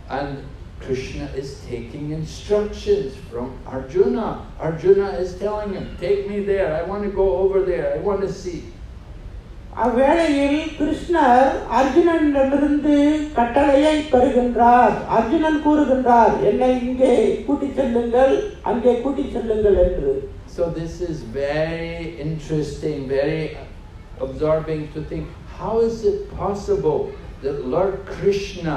And Krishna is taking instructions from Arjuna. Arjuna is telling him, Take me there, I want to go over there, I want to see. அவ்வேளையில் கிருஷ்ணர் அர்ஜுனனிடமிருந்து கட்டளையை பெறுகின்றார் அர்ஜுனன் கூறுகின்றார் என்னை இங்கே கூட்டிச் செல்லுங்கள் அங்கே கூட்டிச் செல்லுங்கள் என்று So this is very interesting, very absorbing to think how is it possible that Lord Krishna,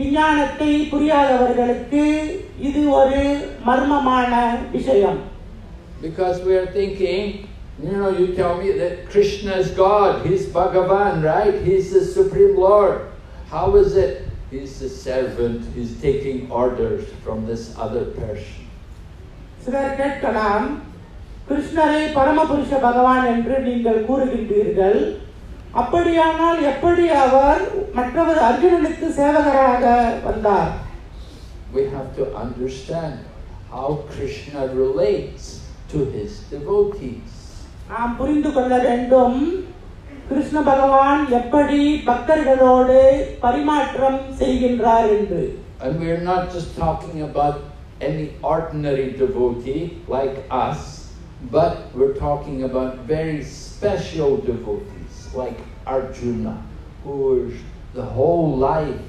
விஞ்ஞானத்தை புரியாதவர்களுக்கு இது ஒரு மர்மமான விஷயம் Because we are thinking You know, you tell me that Krishna is God, He's Bhagavan, right? He's the Supreme Lord. How is it? He's the servant, He's taking orders from this other person. சிலர் கேட்கலாம் கிருஷ்ணரை பரமபுருஷ பகவான் என்று நீங்கள் கூறுகின்றீர்கள் அப்படியானால் எப்படி அவர் மற்றவர் அர்ஜுனனுக்கு சேவகராக வந்தார் We have to understand how Krishna relates to his devotees. நாம் புரிந்து கொள்ள வேண்டும் கிருஷ்ண பகவான் எப்படி பக்தர்களோடு பரிமாற்றம் செய்கின்றார் என்று And we're not just talking about any ordinary devotee like us, but we're talking about very special devotees like Arjuna, who is the whole life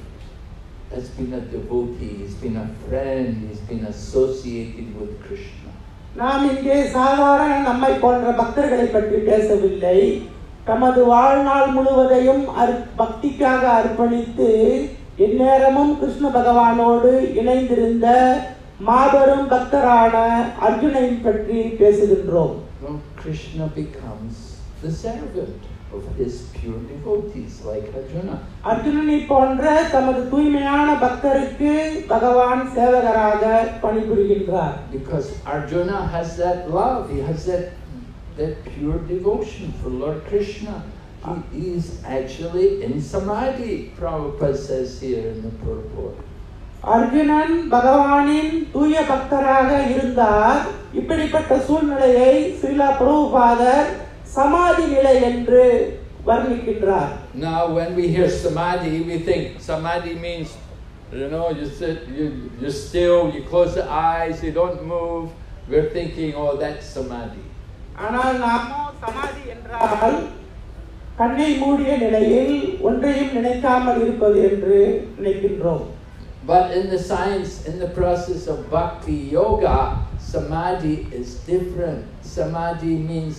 has been a devotee, he's been a friend, he's been associated with Krishna. நாம் இங்கே சாதாரண நம்மை போன்ற பக்தர்களை பற்றி பேசவில்லை தமது வாழ்நாள் முழுவதையும் பக்திக்காக அர்ப்பணித்து எந்நேரமும் கிருஷ்ண பகவானோடு இணைந்திருந்த மாபெரும் பக்தரான அர்ஜுனை பற்றி பேசுகின்றோம் Krishna becomes the servant of his pure devotees like Arjuna. அர்ஜுனனை போன்ற தமது தூய்மையான பக்தருக்கு பகவான் சேவகராக பணிபுரிகின்றார் Because Arjuna has that love, he has that, that pure devotion for Lord Krishna. He is actually in samadhi, Prabhupada says here in the purport. Arjunan பகவானின் தூய பக்தராக இருந்தார் இப்படிப்பட்ட சூழ்நிலையை ஸ்ரீலா பிரபுபாதர் சமாதி நிலை என்று வர்ணிக்கின்றார் Now, when we hear samadhi, we think samadhi means, you know, you sit, you, you're still, you close the eyes, you don't move. We're thinking, oh, that's samadhi. ஆனால் நாமோ சமாதி என்றால் கண்ணை மூடிய நிலையில் ஒன்றையும் நினைக்காமல் இருப்பது என்று நினைக்கின்றோம் But in the science, in the process of bhakti yoga, samadhi is different. Samadhi means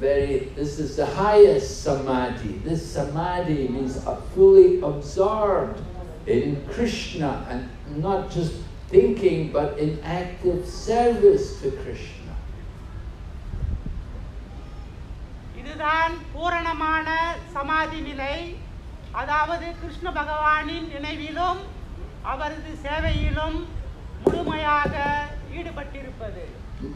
very, this is the highest samadhi. This samadhi means a fully absorbed in Krishna and not just thinking but in active service to Krishna. இதுதான் பூரணமான சமாதி நிலை அதாவது கிருஷ்ண பகவானின் நினைவிலும் அவரது சேவையிலும் முழுமையாக ஈடுபட்டிருப்பது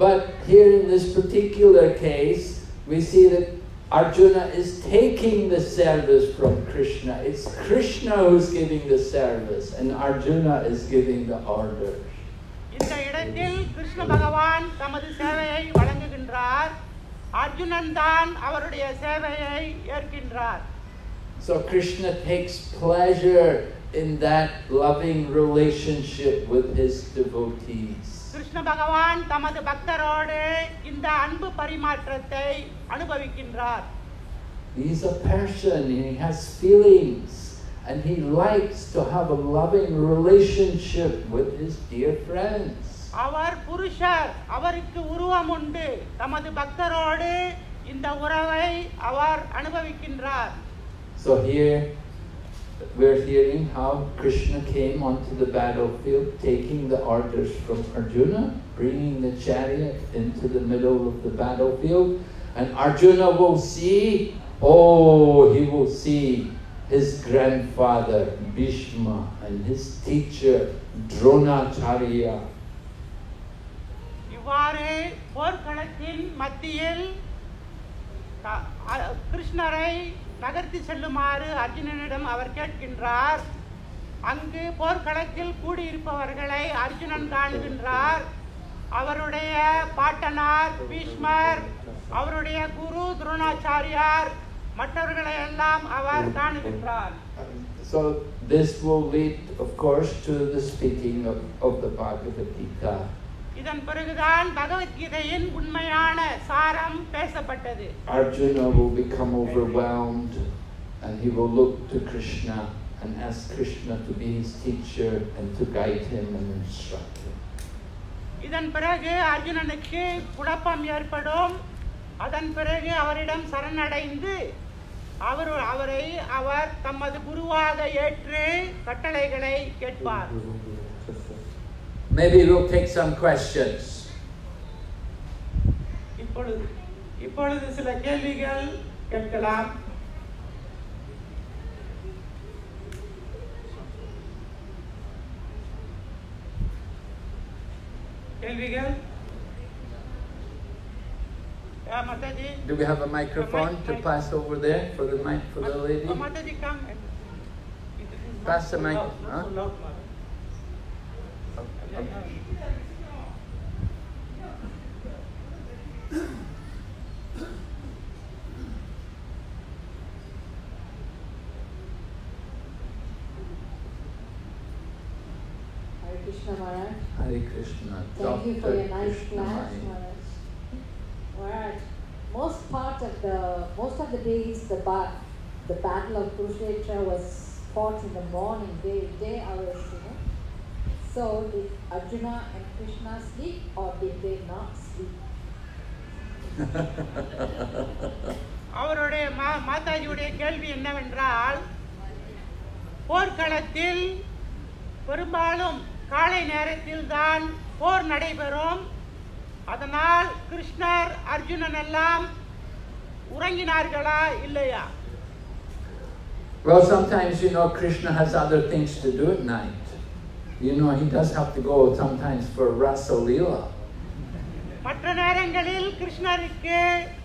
But here in this particular case, we see that Arjuna is taking the service from Krishna. It's Krishna who's giving the service, and Arjuna is giving the orders. இந்த இடத்தில் கிருஷ்ண பகவான் தமது சேவையை வழங்குகின்றார் அர்ஜுனன் தான் அவருடைய சேவையை ஏற்கின்றார் So Krishna takes pleasure in that loving relationship with his devotees. Krishna பகவான் தமது பக்தரோடு இந்த அன்பு பரிமாற்றத்தை அனுபவிக்கின்றார் He's a person, and he has feelings, and he likes to have a loving relationship with his dear friends. அவர் புருஷர் அவருக்கு உருவம் உண்டு தமது பக்தரோடு இந்த உறவை அவர் அனுபவிக்கின்றார் So here we're hearing how Krishna came onto the battlefield, taking the orders from Arjuna, bringing the chariot into the middle of the battlefield, and Arjuna will see, oh, he will see his grandfather Bhishma and his teacher Dronacharya. இவ்வாறு போர்க்களத்தின் மத்தியில் க- அ- கிருஷ்ணரை நகர்த்தி செல்லுமாறு அர்ஜுனனிடம் அவர் கேட்கின்றார். அங்கு போர்க்களத்தில் கூடியிருப்பவர்களை அர்ஜுனன் காணுகின்றார். அவருடைய பாட்டனார் பீஷ்மர் அவருடைய குரு துரோணாச்சாரியார் மற்றவர்களை எல்லாம் அவர் காணுகின்றார். So this will lead, of course, to the speaking of, of the Bhagavad Gita. இதன் பிறகுதான் பகவத்கீதையின் உண்மையான சாரம் பேசப்பட்டது Arjuna will become overwhelmed and he will look to Krishna and ask Krishna to be his teacher and to guide him and instruct him. இதன் பிறகு அர்ஜுனனுக்கு குழப்பம் ஏற்படும் அதன் பிறகு அவரிடம் சரணடைந்து அவர் அவரை அவர் தமது குருவாக ஏற்று கட்டளைகளை கேட்பார் Maybe we'll take some questions. இப்பொழுது இப்பொழுது சில கேள்விகள் கேட்கலாம் கேள்விகள் Yeah, Mataji. Do we have a microphone to pass over there for the mic for the lady? Oh, Mataji, come. Pass the mic. No, Huh? No, no. Hare Krishna Maharaj. Hare Krishna. Thank you for your nice Krishna class, Maharaj. Maharaj, most part of the most of the days the ba- the battle of Kurukshetra was fought in the morning, day day hours, you know. So did Arjuna and Krishna sleep or did they not sleep? அவருடைய மா மாதாஜியுடைய கேள்வி என்னவென்றால் போர்க்களத்தில் பெரும்பாலும் காலை நேரத்தில் தான் போர் நடைபெறும் அதனால் கிருஷ்ணர் அர்ஜுனன் எல்லாம் உறங்கினார்களா இல்லையா Well, sometimes you know Krishna has other things to do at night. You know he does have to go sometimes for Rasa Leela. மற்ற நேரங்களில் கிருஷ்ணருக்கு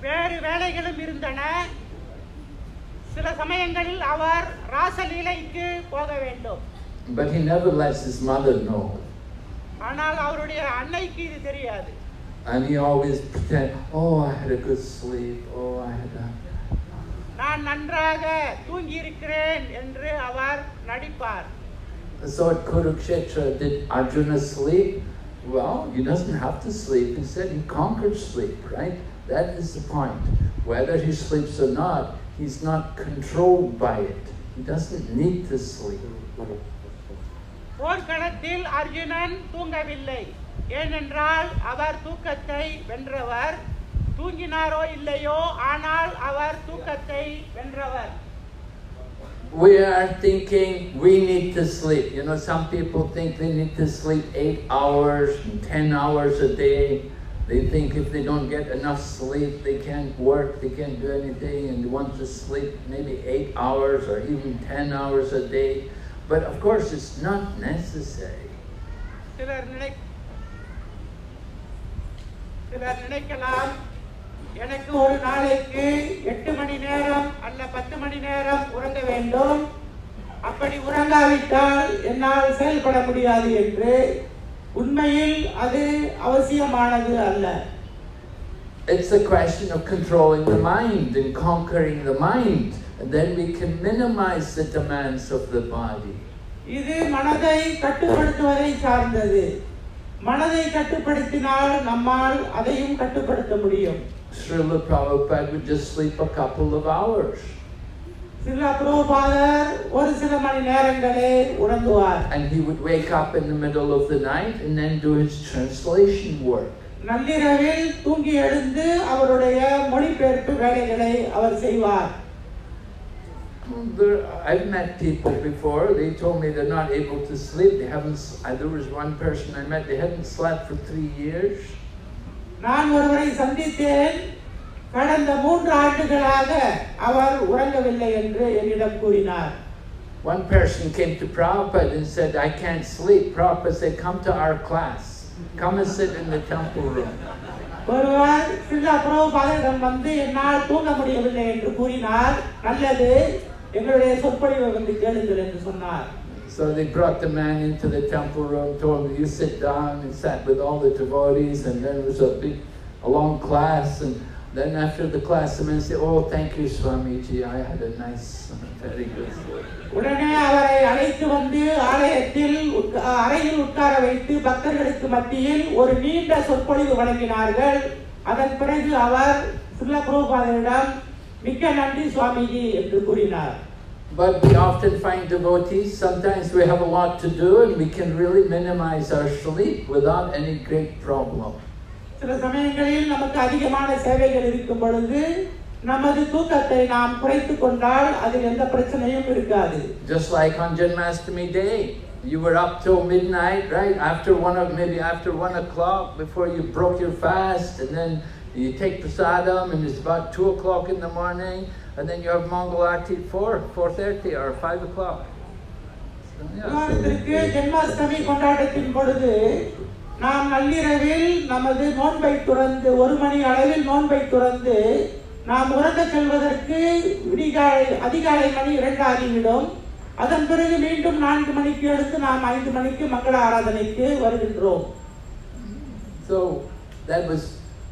வேறு வேலைகளும் இருந்தன சில சமயங்களில் அவர் ராசலீலைக்கு போக வேண்டும் But he never lets his mother know. ஆனால் அவருடைய அன்னைக்கு இது தெரியாது And he always pretend, oh, I had a good sleep. Oh, I had a. நான் நன்றாக தூங்கி இருக்கிறேன் என்று அவர் நடிப்பார் So at Kurukshetra, did Arjuna sleep? Well, he doesn't have to sleep. Instead, he conquered sleep, right? That is the point. Whether he sleeps or not, he's not controlled by it. He doesn't need to sleep. போர்க்களத்தில் அர்ஜுனன் தூங்கவில்லை ஏனென்றால் அவர் தூக்கத்தை வென்றவர் தூங்கினாரோ இல்லையோ ஆனால் அவர் தூக்கத்தை வென்றவர் We are thinking we need to sleep. You know, some people think they need to sleep eight hours, ten hours a day. They think if they don't get enough sleep, they can't work, they can't do anything, and they want to sleep maybe eight hours or even ten hours a day. But of course, it's not necessary. சிலர் நினை சிலர் நினைக்கலாம் எனக்கு ஒரு நாளைக்கு எட்டு மணி நேரம் அல்ல பத்து மணி நேரம் உறங்க வேண்டும். அப்படி உறங்காவிட்டால் என்னால் செயல்பட முடியாது என்று. உண்மையில் அது அவசியமானது அல்ல. It's a question of controlling the mind and conquering the mind, and then we can minimize the demands of the body. இது மனதை கட்டுப்படுத்துவதை சார்ந்தது. மனதை கட்டுப்படுத்தினால் நம்மால் அதையும் கட்டுப்படுத்த முடியும் Srila Prabhupada would just sleep a couple of hours. சில புரோபாதர் ஒரு சில மணி நேரங்களே உறங்குவார் And he would wake up in the middle of the night and then do his translation work. நள்ளிரவில் தூங்கி எழுந்து அவருடைய மொழிபெயர்ப்பு வேலைகளை அவர் செய்வார் There, I've met people before, they told me they're not able to sleep. They haven't, s- uh, there was one person I met, they hadn't slept for three years. நான் ஒருவரை சந்தித்தேன் கடந்த மூன்று ஆண்டுகளாக அவர் உறங்கவில்லை என்று என்னிடம் கூறினார் One person came to Prabhupada and said, I can't sleep. Prabhupada said, come to our class. Come and sit in the temple room. ஒருவர் சில புரோபாதரிடம் வந்து என்னால் தூங்க முடியவில்லை என்று கூறினார் நல்லது எங்களுடைய சொற்பொழிவை வந்து கேளுங்கள் என்று சொன்னார் So they brought the man into the temple room, told him, you sit down, and sat with all the devotees, and then it was a big, a long class, and then after the class, the man said, oh, thank you, Swamiji, I had a nice, very good. உடனே அவரை அழைத்து வந்து ஆலயத்தில் அறையில் உட்கார வைத்து பக்தர்களுக்கு மத்தியில் ஒரு நீண்ட சொற்பொழிவு வழங்கினார்கள் அதன் பிறகு அவர் சில புரோபாதரிடம் மிக்க நன்றி சுவாமிஜி என்று கூறினார் But we often find devotees, sometimes we have a lot to do and we can really minimize our sleep without any great problem. சில சமயங்களில் நமக்கு அதிகமான சேவைகள் இருக்கும் பொழுது நமது தூக்கத்தை நாம் குறைத்துக் கொண்டால் அதில் எந்த பிரச்சனையும் இருக்காது Just like on Janmashtami day, you were up till midnight, right? After one of maybe after one o'clock before you broke your fast, and then you take prasadam, and it's about two o'clock in the morning, and then you have Mongol Aarti at four, four thirty, or five o'clock. So, yeah, உதாரணத்திற்கு ஜென்மாஷ்டமி கொண்டாட்டத்தின் பொழுது நாம் நள்ளிரவில் நமது நோன்பை துறந்து ஒரு மணி அளவில் நோன்பை துறந்து நாம் உறங்க செல்வதற்கு விடிகாலை அதிகாலை மணி இரண்டு ஆகிவிடும் அதன் பிறகு மீண்டும் நான்கு மணிக்கு எடுத்து நாம் ஐந்து மணிக்கு மங்கள ஆராதனைக்கு வருகின்றோம் So that was,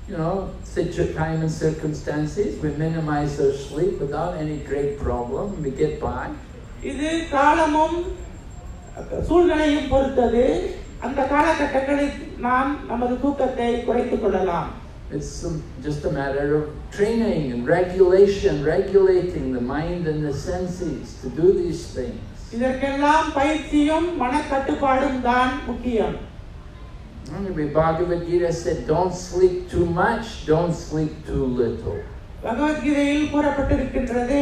you know, situ- time and circumstances. We minimize our sleep without any great problem. We get by. இது காலமும் சூழ்நிலையும் பொறுத்தது அந்த காலகட்டங்களில் நாம் நமது தூக்கத்தை குறைத்துக் கொள்ளலாம் It's some, just a matter of training and regulation, regulating the mind and the senses to do these things. இதற்கெல்லாம் பயிற்சியும் மனக்கட்டுப்பாடும் தான் முக்கியம் Anyway, Bhagavad Gita said, don't sleep too much, don't sleep too little. பகவத்கீதையில் கூறப்பட்டிருக்கின்றது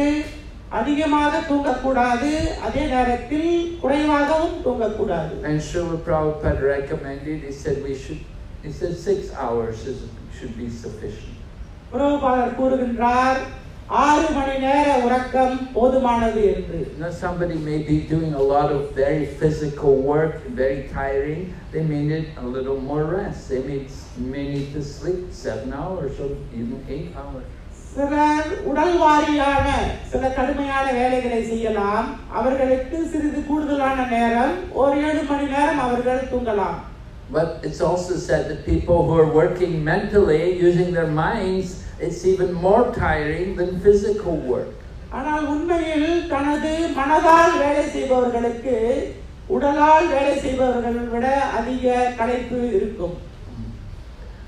அதிகமாக தூங்கக்கூடாது அதே நேரத்தில் குறைவாகவும் தூங்கக்கூடாது And Srila Prabhupada recommended, he said we should, he said six hours is, should be sufficient. புரோபாதர் கூறுகின்றார் ஆறு மணி நேர உறக்கம் போதுமானது என்று Now somebody may be doing a lot of very physical work, very tiring, they may need a little more rest. They may, may need to sleep seven hours or even eight hours. சிலர் உடல் வாரியான சில கடுமையான வேலைகளை செய்யலாம் அவர்களுக்கு சிறிது கூடுதலான நேரம் ஒரு ஏழு மணி நேரம் அவர்கள் தூங்கலாம் But it's also said that people who are working mentally, using their minds, it's even more tiring than physical work. ஆனால் உண்மையில் தனது மனதால் வேலை செய்பவர்களுக்கு உடலால் வேலை செய்பவர்களை விட அதிக களைப்பு இருக்கும்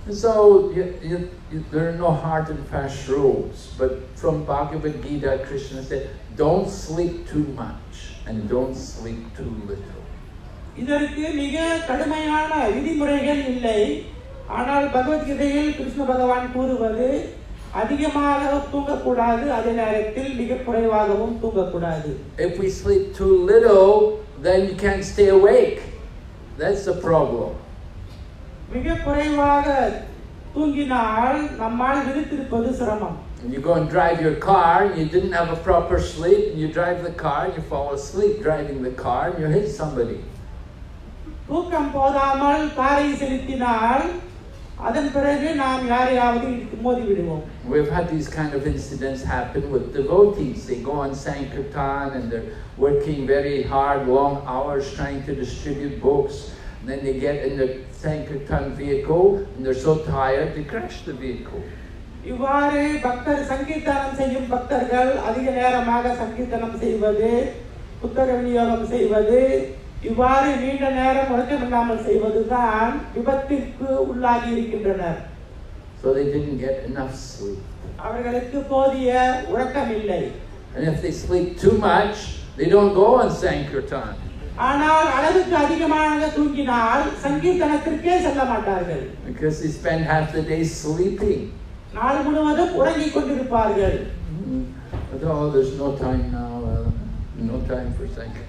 And so you, you, you, there are no hard and fast rules, but from Bhagavad Gita, Krishna said, don't sleep too much and don't sleep too little. இதற்கு மிக கடுமையான விதிமுறைகள் இல்லை ஆனால் பகவத்கீதையில் கிருஷ்ண பகவான் கூறுவது அதிகமாக தூங்கக்கூடாது அதே நேரத்தில் மிக குறைவாகவும் தூங்கக்கூடாது If we sleep too little, then you can't stay awake. That's the problem. மிக குறைவாக தூங்கினால் நம்மால் விழித்திருப்பது சிரமம் And you go and drive your car, and you didn't have a proper sleep, and you drive the car, and you fall asleep driving the car, and you hit somebody. தூக்கம் போதாமல் காரை செலுத்தினால் அதன் பிறகு நாம் யாரையாவது இடித்து மோதி விடுவோம் We've had these kind of incidents happen with devotees. They go on Sankirtan and they're working very hard, long hours trying to distribute books. And then they get in the Sankirtan vehicle and they're so tired they crash the vehicle. இவ்வாறு பக்தர் சங்கீர்த்தனம் செய்யும் பக்தர்கள் அதிக நேரமாக சங்கீர்த்தனம் செய்வது புத்தக விநியோகம் செய்வது இவ்வாறு நீண்ட நேரம் உறக்கமில்லாமல் செய்வதுதான் விபத்திற்கு உள்ளாகி இருக்கின்றனர் So they didn't get enough sleep. அவர்களுக்கு போதிய உறக்கம் இல்லை And if they sleep too much, they don't go on Sankirtan. ஆனால் அளவுக்கு அதிகமாக தூங்கினால் சங்கீர்த்தனத்திற்கே செல்ல மாட்டார்கள் Because they spend half the day sleeping. நாள் முழுவதும் உறங்கிக் கொண்டிருப்பார்கள் But oh, there's no time now. Uh, no time for Sankirtan.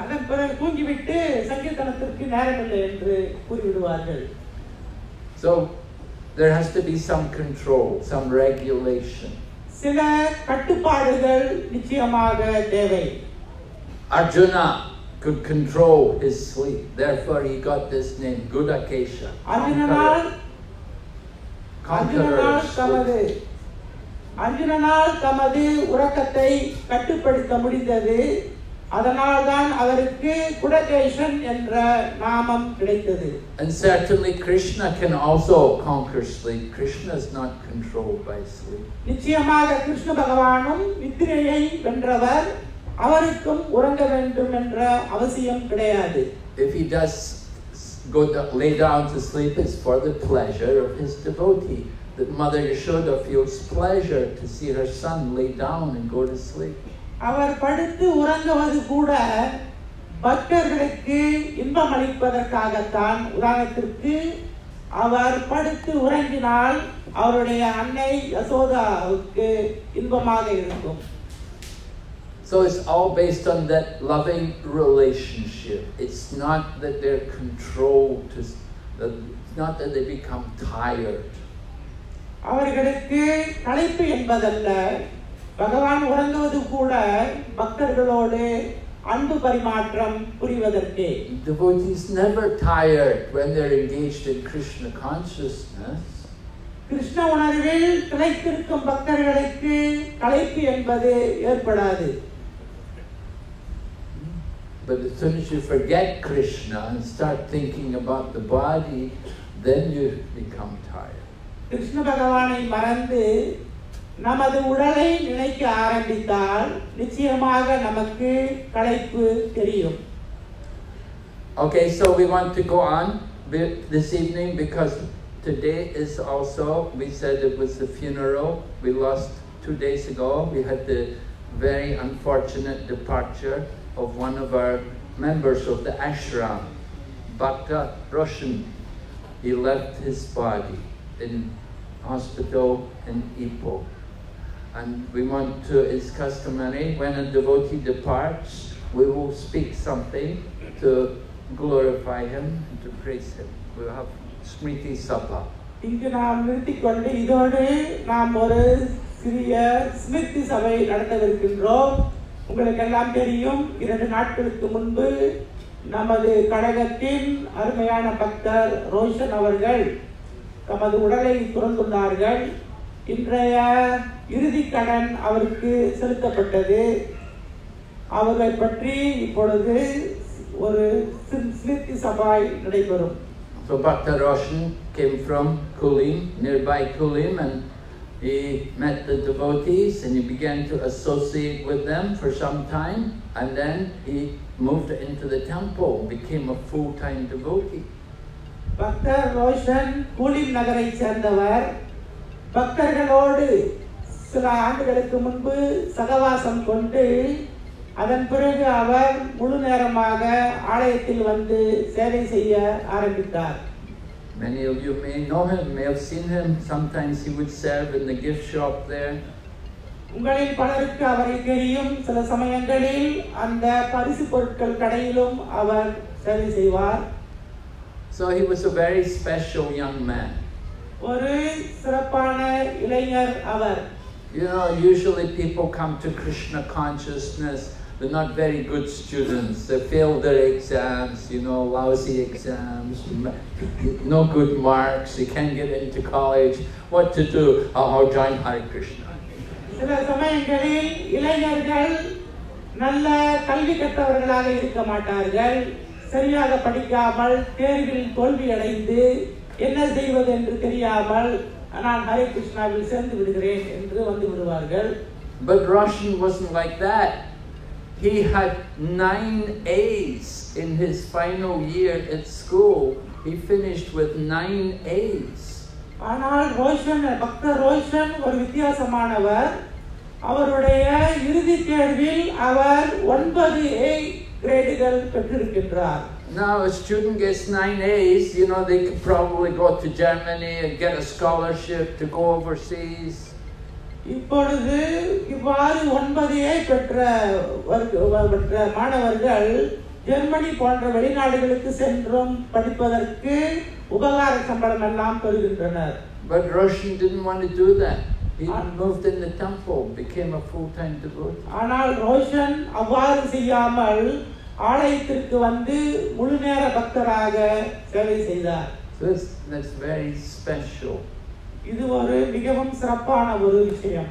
அதன் பிறகு தூங்கிவிட்டு சங்கீர்த்தனத்திற்கு நேரமில்லை என்று கூறிவிடுவார்கள் So there has to be some control, some regulation. சில கட்டுப்பாடுகள் நிச்சயமாக தேவை Arjuna could control his sleep, therefore he got this name Gudakesha. அர்ஜுனனால் அர்ஜுனனால் தமது. அர்ஜுனனால் தமது உறக்கத்தை கட்டுப்படுத்த முடிந்தது அதனால்தான் அவருக்கு குடகேசன் என்ற நாமம் கிடைத்தது And certainly Krishna can also conquer sleep. Krishna is not controlled by sleep. நிச்சயமாக கிருஷ்ண பகவானும் நித்திரையை வென்றவர் அவருக்கும் உறங்க வேண்டும் என்ற அவசியம் கிடையாது If he does go to, lay down to sleep, it's for the pleasure of his devotee. That Mother Yashoda feels pleasure to see her son lay down and go to sleep. அவர் படுத்து உறங்குவது கூட பக்தர்களுக்கு இன்பம் அளிப்பதற்காகத்தான் உதாரணத்திற்கு அவர் படுத்து உறங்கினால் அவருடைய அன்னை யசோதாவுக்கு இன்பமாக இருக்கும் So it's all based on that loving relationship. It's not that they're controlled. To, it's not that they become tired. அவர்களுக்கு களைப்பு என்பதல்ல பகவான் உறங்குவது கூட பக்தர்களோடு அன்பு பரிமாற்றம் புரிவதற்கே Devotees never tired when they're engaged in Krishna consciousness. Krishna உணர்வில் திளைத்திருக்கும் பக்தர்களுக்கு களைப்பு என்பது ஏற்படாது But as soon as you forget Krishna and start thinking about the body, then you become tired. Krishna பகவானை மறந்து நமது உடலை நினைக்க ஆரம்பித்தால் நிச்சயமாக நமக்கு களைப்பு தெரியும் Okay, so we want to go on bi- this evening because today is also, we said it was the funeral. We lost two days ago. We had the very unfortunate departure of one of our members of the ashram, Bhakta Roshan. He left his body in hospital in Ipoh. And we want to, it's customary, when a devotee departs, we will speak something to glorify him and to praise him. We'll have Smriti Sabha. இங்கு நாம் நிறுத்திக்கொண்டு இதோடு நாம் ஒரு சிறிய ஸ்மிருதி சபை நடத்தவிருக்கின்றோம் உங்களுக்கு எல்லாம் தெரியும் இரண்டு நாட்களுக்கு முன்பு நமது கழகத்தின் அருமையான பக்தர் ரோஷன் அவர்கள் தமது உடலை துறந்துள்ளார்கள் இன்றைய இறுதிக் கடன் அவருக்கு செலுத்தப்பட்டது அவர்களை பற்றி இப்பொழுது ஒரு சி- ஸ்மிருதி சபாய் நடைபெறும் So Bhakta Roshan came from Kulim, nearby Kulim, and he met the devotees and he began to associate with them for some time, and then he moved into the temple, became a full-time devotee. பக்தர் ரோஷன் கூலிம் நகரை சேர்ந்தவர் பக்தர்களோடு சில ஆண்டுகளுக்கு முன்பு சகவாசம் கொண்டு அதன் பிறகு அவர் முழு நேரமாக ஆலயத்தில் வந்து சேவை செய்ய ஆரம்பித்தார் Many of you may know him, may have seen him. Sometimes he would serve in the gift shop there. உங்களில் பலருக்கு அவரை தெரியும் சில சமயங்களில் அந்த பரிசு பொருட்கள் கடையிலும் அவர் சேவை செய்வார் So he was a very special young man. ஒரு சிறப்பான இளைஞர் அவர் You know, usually people come to Krishna consciousness, they're not very good students. They fail their exams, you know, lousy exams, m- no good marks, they can't get into college. What to do? Oh, I'll join Hare Krishna. சில சமயங்களில் இளைஞர்கள் நல்ல கல்வி கற்றவர்களாக இருக்க மாட்டார்கள் சரியாக படிக்காமல் தேர்வில் தோல்வி அடைந்து என்ன செய்வது என்று தெரியாமல் நான் ஹரே கிருஷ்ணாவில் சேர்ந்து விடுகிறேன் என்று வந்து விடுவார்கள் But Roshan wasn't like that. He had nine A's in his final year at school. He finished with nine A's. ஆனால் ரோஷன் பக்தர் ரோஷன் ஒரு வித்தியாசமானவர் அவருடைய இறுதி தேர்வில் அவர் ஒன்பது ஏ கிரேடுகள் பெற்றிருக்கின்றார் Now, a student gets nine A's, you know, they could probably go to Germany and get a scholarship to go overseas. இப்பொழுது இவ்வாறு ஒன்பது ஏ பெற்ற வர்க்க- பெற்ற மாணவர்கள் ஜெர்மனி போன்ற வெளிநாடுகளுக்கு சென்றும் படிப்பதற்கு உபகார சம்பளம் எல்லாம் பெறுகின்றனர் But Roshan didn't want to do that. He moved in the temple, became a full-time devotee. ஆனால் ரோஷன் அவ்வாறு செய்யாமல் ஆலயத்திற்கு வந்து முழு நேர பக்தராக சேவை செய்தார் that's, that's very special. இது ஒரு மிகவும் சிறப்பான ஒரு விஷயம்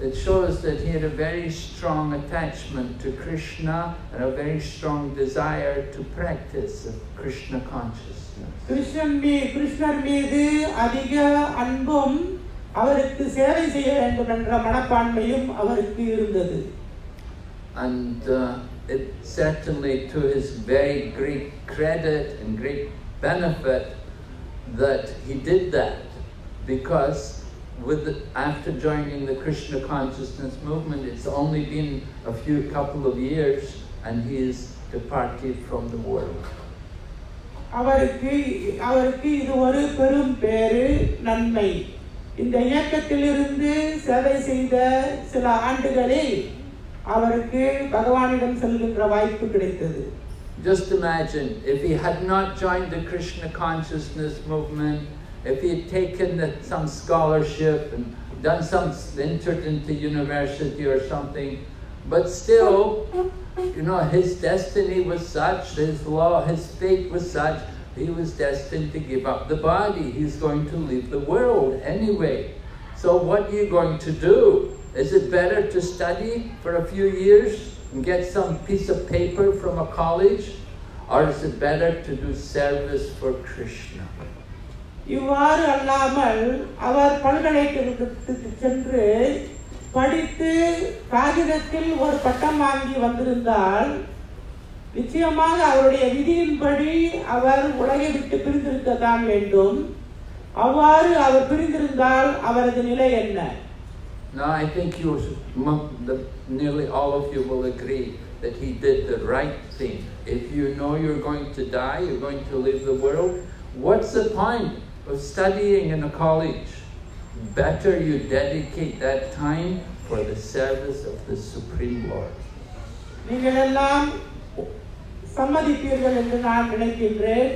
It shows that he had a very strong attachment to Krishna and a very strong desire to practice of Krishna consciousness. Krishnan me Krishnar மீது அதிக அன்பும் அவருக்கு சேவை செய்ய வேண்டும் என்ற மனப்பான்மையும் அவருக்கு இருந்தது And uh, it certainly to his very great credit and great benefit that he did that because with the, after joining the Krishna consciousness movement, it's only been a few couple of years, and he is departed from the world. அவருக்கு அவருக்கு இது ஒரு பெரும் பேரு நன்மை இந்த இயக்கத்திலிருந்து சேவை செய்த சில ஆண்டுகளில் அவருக்கு பகவானிடம் செல்கின்ற வாய்ப்பு கிடைத்தது Just imagine if he had not joined the Krishna consciousness movement, if he had taken the, some scholarship and done some, entered into university or something, but still, you know, his destiny was such, his law, his fate was such, he was destined to give up the body. He's going to leave the world anyway. So what are you going to do? Is it better to study for a few years and get some piece of paper from a college? Or is it better to do service for Krishna? இவ்வாறு அல்லாமல் அவர் பல்கலைக்கழகத்துக்கு சென்று படித்து காகிதத்தில் ஒரு பட்டம் வாங்கி வந்திருந்தால் நிச்சயமாக அவருடைய விதியின்படி அவர் உலகை விட்டு பிரிந்திருக்கத்தான் வேண்டும் அவ்வாறு அவர் பிரிந்திருந்தால் அவரது நிலை என்ன Now, I think you, mo- the, nearly all of you will agree that he did the right thing. If you know you're going to die, you're going to leave the world, what's the point of studying in a college? Better you dedicate that time for the service of the Supreme Lord. நீங்கள் எல்லாம் சம்மதிப்பீர்கள் என்று நான் நினைக்கின்றேன்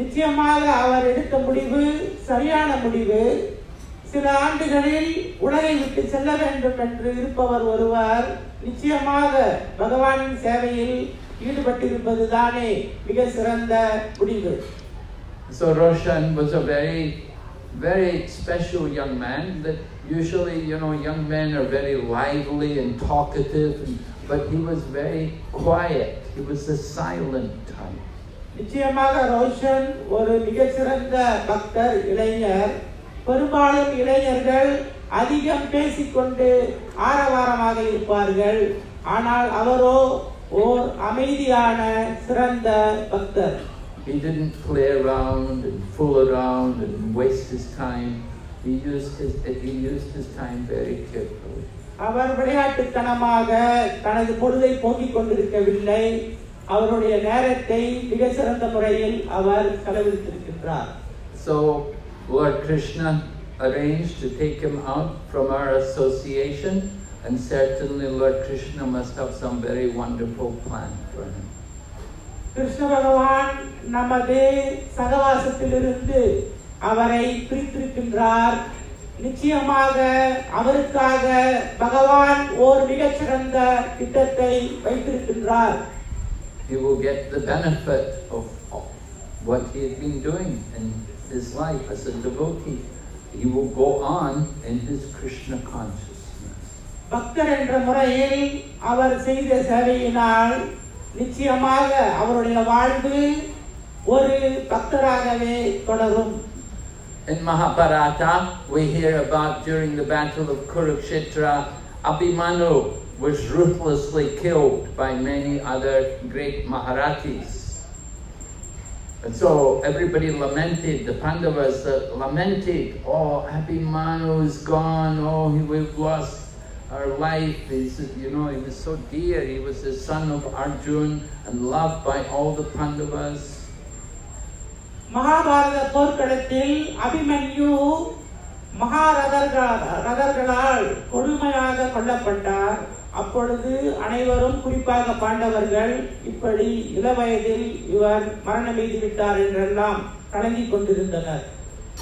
நிச்சயமாக அவர் எடுத்த முடிவு சரியான முடிவு சில ஆண்டுகளில் உலகை விட்டு செல்ல வேண்டும் என்று இருப்பவர் ஒருவர் நிச்சயமாக பகவானின் சேவையில் ஈடுபட்டிருப்பது தானே மிக சிறந்த முடிவு So Roshan was a very, very special young man. That usually, you know, young men are very lively and talkative, and, but he was very quiet. He was a silent type. நிச்சயமாக ரோஷன் ஒரு மிகச்சிறந்த பக்தர் இளைஞர் பெரும்பாலும் இளைஞர்கள் அதிகம் பேசிக்கொண்டு ஆரவாரமாக இருப்பார்கள் ஆனால் அவரோ ஓர் அமைதியான சிறந்த பக்தர் He didn't play around and fool around and waste his time. He used his, he used his time very carefully. அவர் விளையாட்டுத்தனமாக தனது பொழுதை போக்கிக் கொண்டிருக்கவில்லை அவருடைய நேரத்தை மிக சிறந்த முறையில் அவர் செலவழித்திருக்கின்றார் So Lord Krishna arranged to take him out from our association, and certainly Lord Krishna must have some very wonderful plan for him. Krishna பகவான் நமது சகவாசத்திலிருந்து அவரை பிரித்திருக்கின்றார் நிச்சயமாக அவருக்காக பகவான் ஓர் மிகச்சிறந்த திட்டத்தை வைத்திருக்கின்றார் He will get the benefit of of what he had been doing in his life as a devotee. He will go on in his Krishna consciousness. பக்தர் என்ற முறையில் அவர் செய்த சேவையினால் நிச்சயமாக அவருடைய வாழ்வு ஒரு பக்தராகவே தொடரும் In Mahabharata, we hear about during the battle of Kurukshetra, Abhimanyu was ruthlessly killed by many other great Maharathis. And so everybody lamented, the Pandavas uh, lamented, oh, Abhimanyu is gone, oh, he, we've lost our life. He's, you know, he was so dear. He was the son of Arjun and loved by all the Pandavas. Mahabharata போர்க்களத்தில் அபிமன்யு மகாரதர்கள் ரதர்களால் கொடுமையாக கொல்லப்பட்டார் அப்பொழுது அனைவரும் குறிப்பாக பாண்டவர்கள் இப்படி இளவயதில் இவர் மரணம் என்றெல்லாம் கலங்கிக் கொண்டிருந்தனர்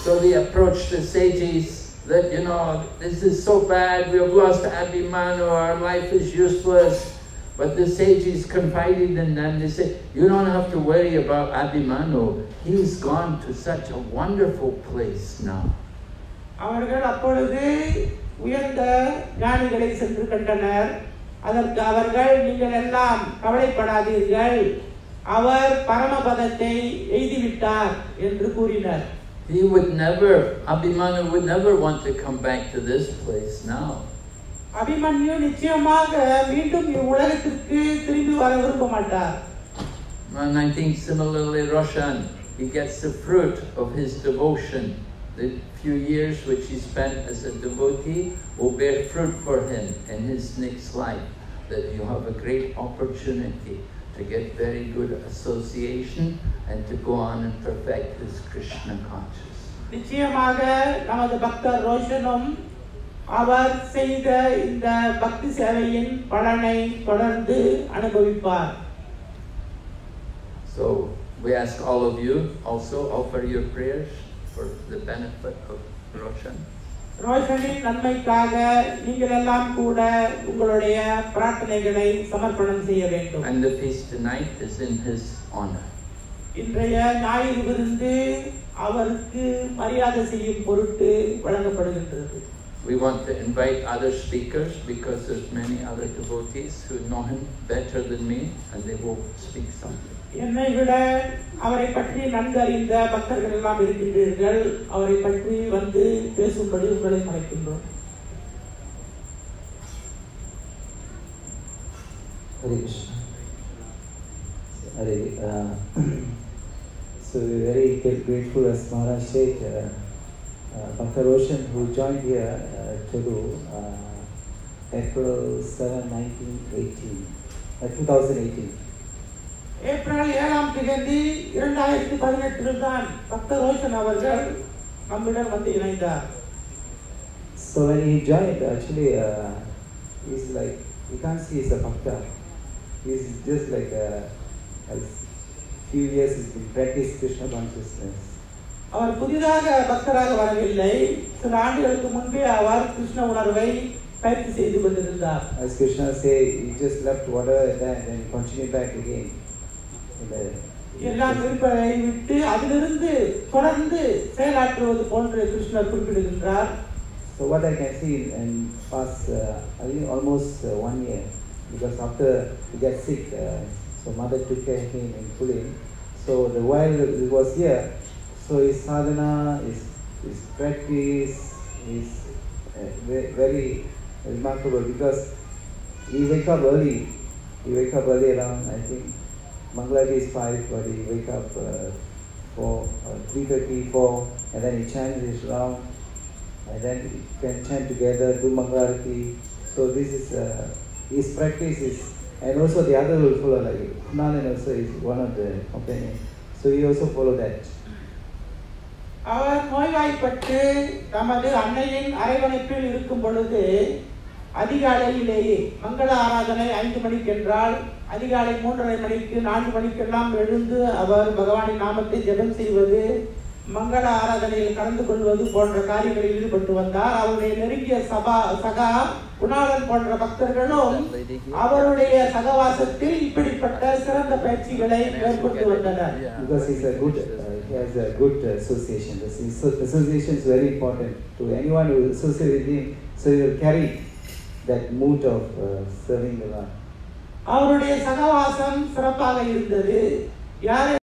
So they approached the sages that, you know, this is so bad, we have lost Abhimanyu, our life is useless. But the sages confided in them, they said, you don't have to worry about Abhimanyu, oh, he's gone to such a wonderful place now. உயர்ந்த ஞானிகளை சென்று கண்டனர் அதற்கு அவர்கள் நீங்கள் எல்லாம் கவலைப்படாதீர்கள் அவர் பரமபதத்தை எய்துவிட்டார் என்று கூறினர் He would never, Abhimanyu would never want to come back to this place now. Abhimanyu நிச்சயமாக மீண்டும் இவ்வுலகத்திற்கு திரும்பி வர விரும்ப மாட்டார் And I think similarly Roshan, he gets the fruit of his devotion the few years which he spent as a devotee will bear fruit for him in his next life. That you have a great opportunity to get very good association and to go on and perfect his Krishna consciousness. நிச்சயமாக நமது பக்தர் ரோஷனும் அவர் செய்த இந்த பக்தி சேவையின் பலனை தொடர்ந்து அனுபவிப்பார் So we ask all of you also offer your prayers for the benefit of Roshan. ரோஷனின் நன்மைக்காக நீங்கள் எல்லாம் கூட உங்களுடைய பிரார்த்தனைகளை சமர்ப்பணம் செய்ய வேண்டும் And the feast tonight is in his honor. இன்றைய ஞாயிறு விருந்து அவருக்கு மரியாதை செய்யும் பொருட்டு வழங்கப்படுகின்றது We want to invite other speakers because there's many other devotees who know him better than me and they will speak something. என்னை விட அவரை பற்றி நன்கு அறிந்த பக்தர்கள் எல்லாம் இருக்கின்றீர்கள் அவரை பற்றி வந்து பேசும்படி உங்களை மறைக்கின்றோம் Hare Krishna. Hare, uh, so we're very grateful as Maharaj said, uh, uh, Bhakta Roshan who joined here uh, to uh, April 7, 1918, uh, 2018. April ஏழாம் தேதி இரண்டாயிரத்தி பதினெட்டில் தான் பக்தர் ரோஷன் அவர்கள் நம்மிடம் வந்து இணைந்தார் So when he joined, actually, uh, he's like, you can't see he's a bhakta. He's just like a, a few years he's been practiced Krishna consciousness. அவர் புதிதாக பக்தராக வரவில்லை சில ஆண்டுகளுக்கு முன்பே அவர் கிருஷ்ண உணர்வை பயிற்சி செய்து கொண்டிருந்தார் As Krishna say, he just left whatever there and then continued back again. In the, எல்லாம் விருப்பதை விட்டு அதிலிருந்து தொடர்ந்து செயலாற்றுவது போன்று கிருஷ்ணர் குறிப்பிடுகின்றார் so what I can see in, in past, uh, I think almost uh, one year, because after he got sick, uh, so mother took care of him in Pune. So the while he was here, so his sadhana, his, his practice is uh, ve- very remarkable because he wake up early. He wake up early around I think Mangalarati is 5, but he wake up uh, 4, uh, 3.30, 4, and then he chants his round, and then he can chant together, do Mangalarati. So this is, uh, his practice is, and also the other will follow, like Nanan also is one of the companions. So he also follow that. அவர் நோய்வாய்ப்பட்டு தமது அன்னையின் அரவணைப்பில் இருக்கும் பொழுது அதிகாலையிலேயே மங்கள ஆராதனை ஐந்து மணிக்கென்றால் அதிகாலை மூன்றரை மணிக்கு நான்கு மணிக்கெல்லாம் எழுந்து அவர் பகவானின் நாமத்தை ஜெபம் செய்வது மங்கள ஆராதனையில் கலந்து கொள்வது போன்ற காரியங்களில் ஈடுபட்டு வந்தார் அவருடைய நெருங்கிய சபா சகா குணாளன் போன்ற பக்தர்களும் அவருடைய சகவாசத்தில் இப்படிப்பட்ட சிறந்த பயிற்சிகளை மேற்கொண்டு வந்தனர் Because he's a good, uh, he has a good association. This is- association is very important to anyone who associates with him. So he will carry that mood of uh, serving the Lord. அவருடைய சகவாசம் சிறப்பாக இருந்தது. யாரை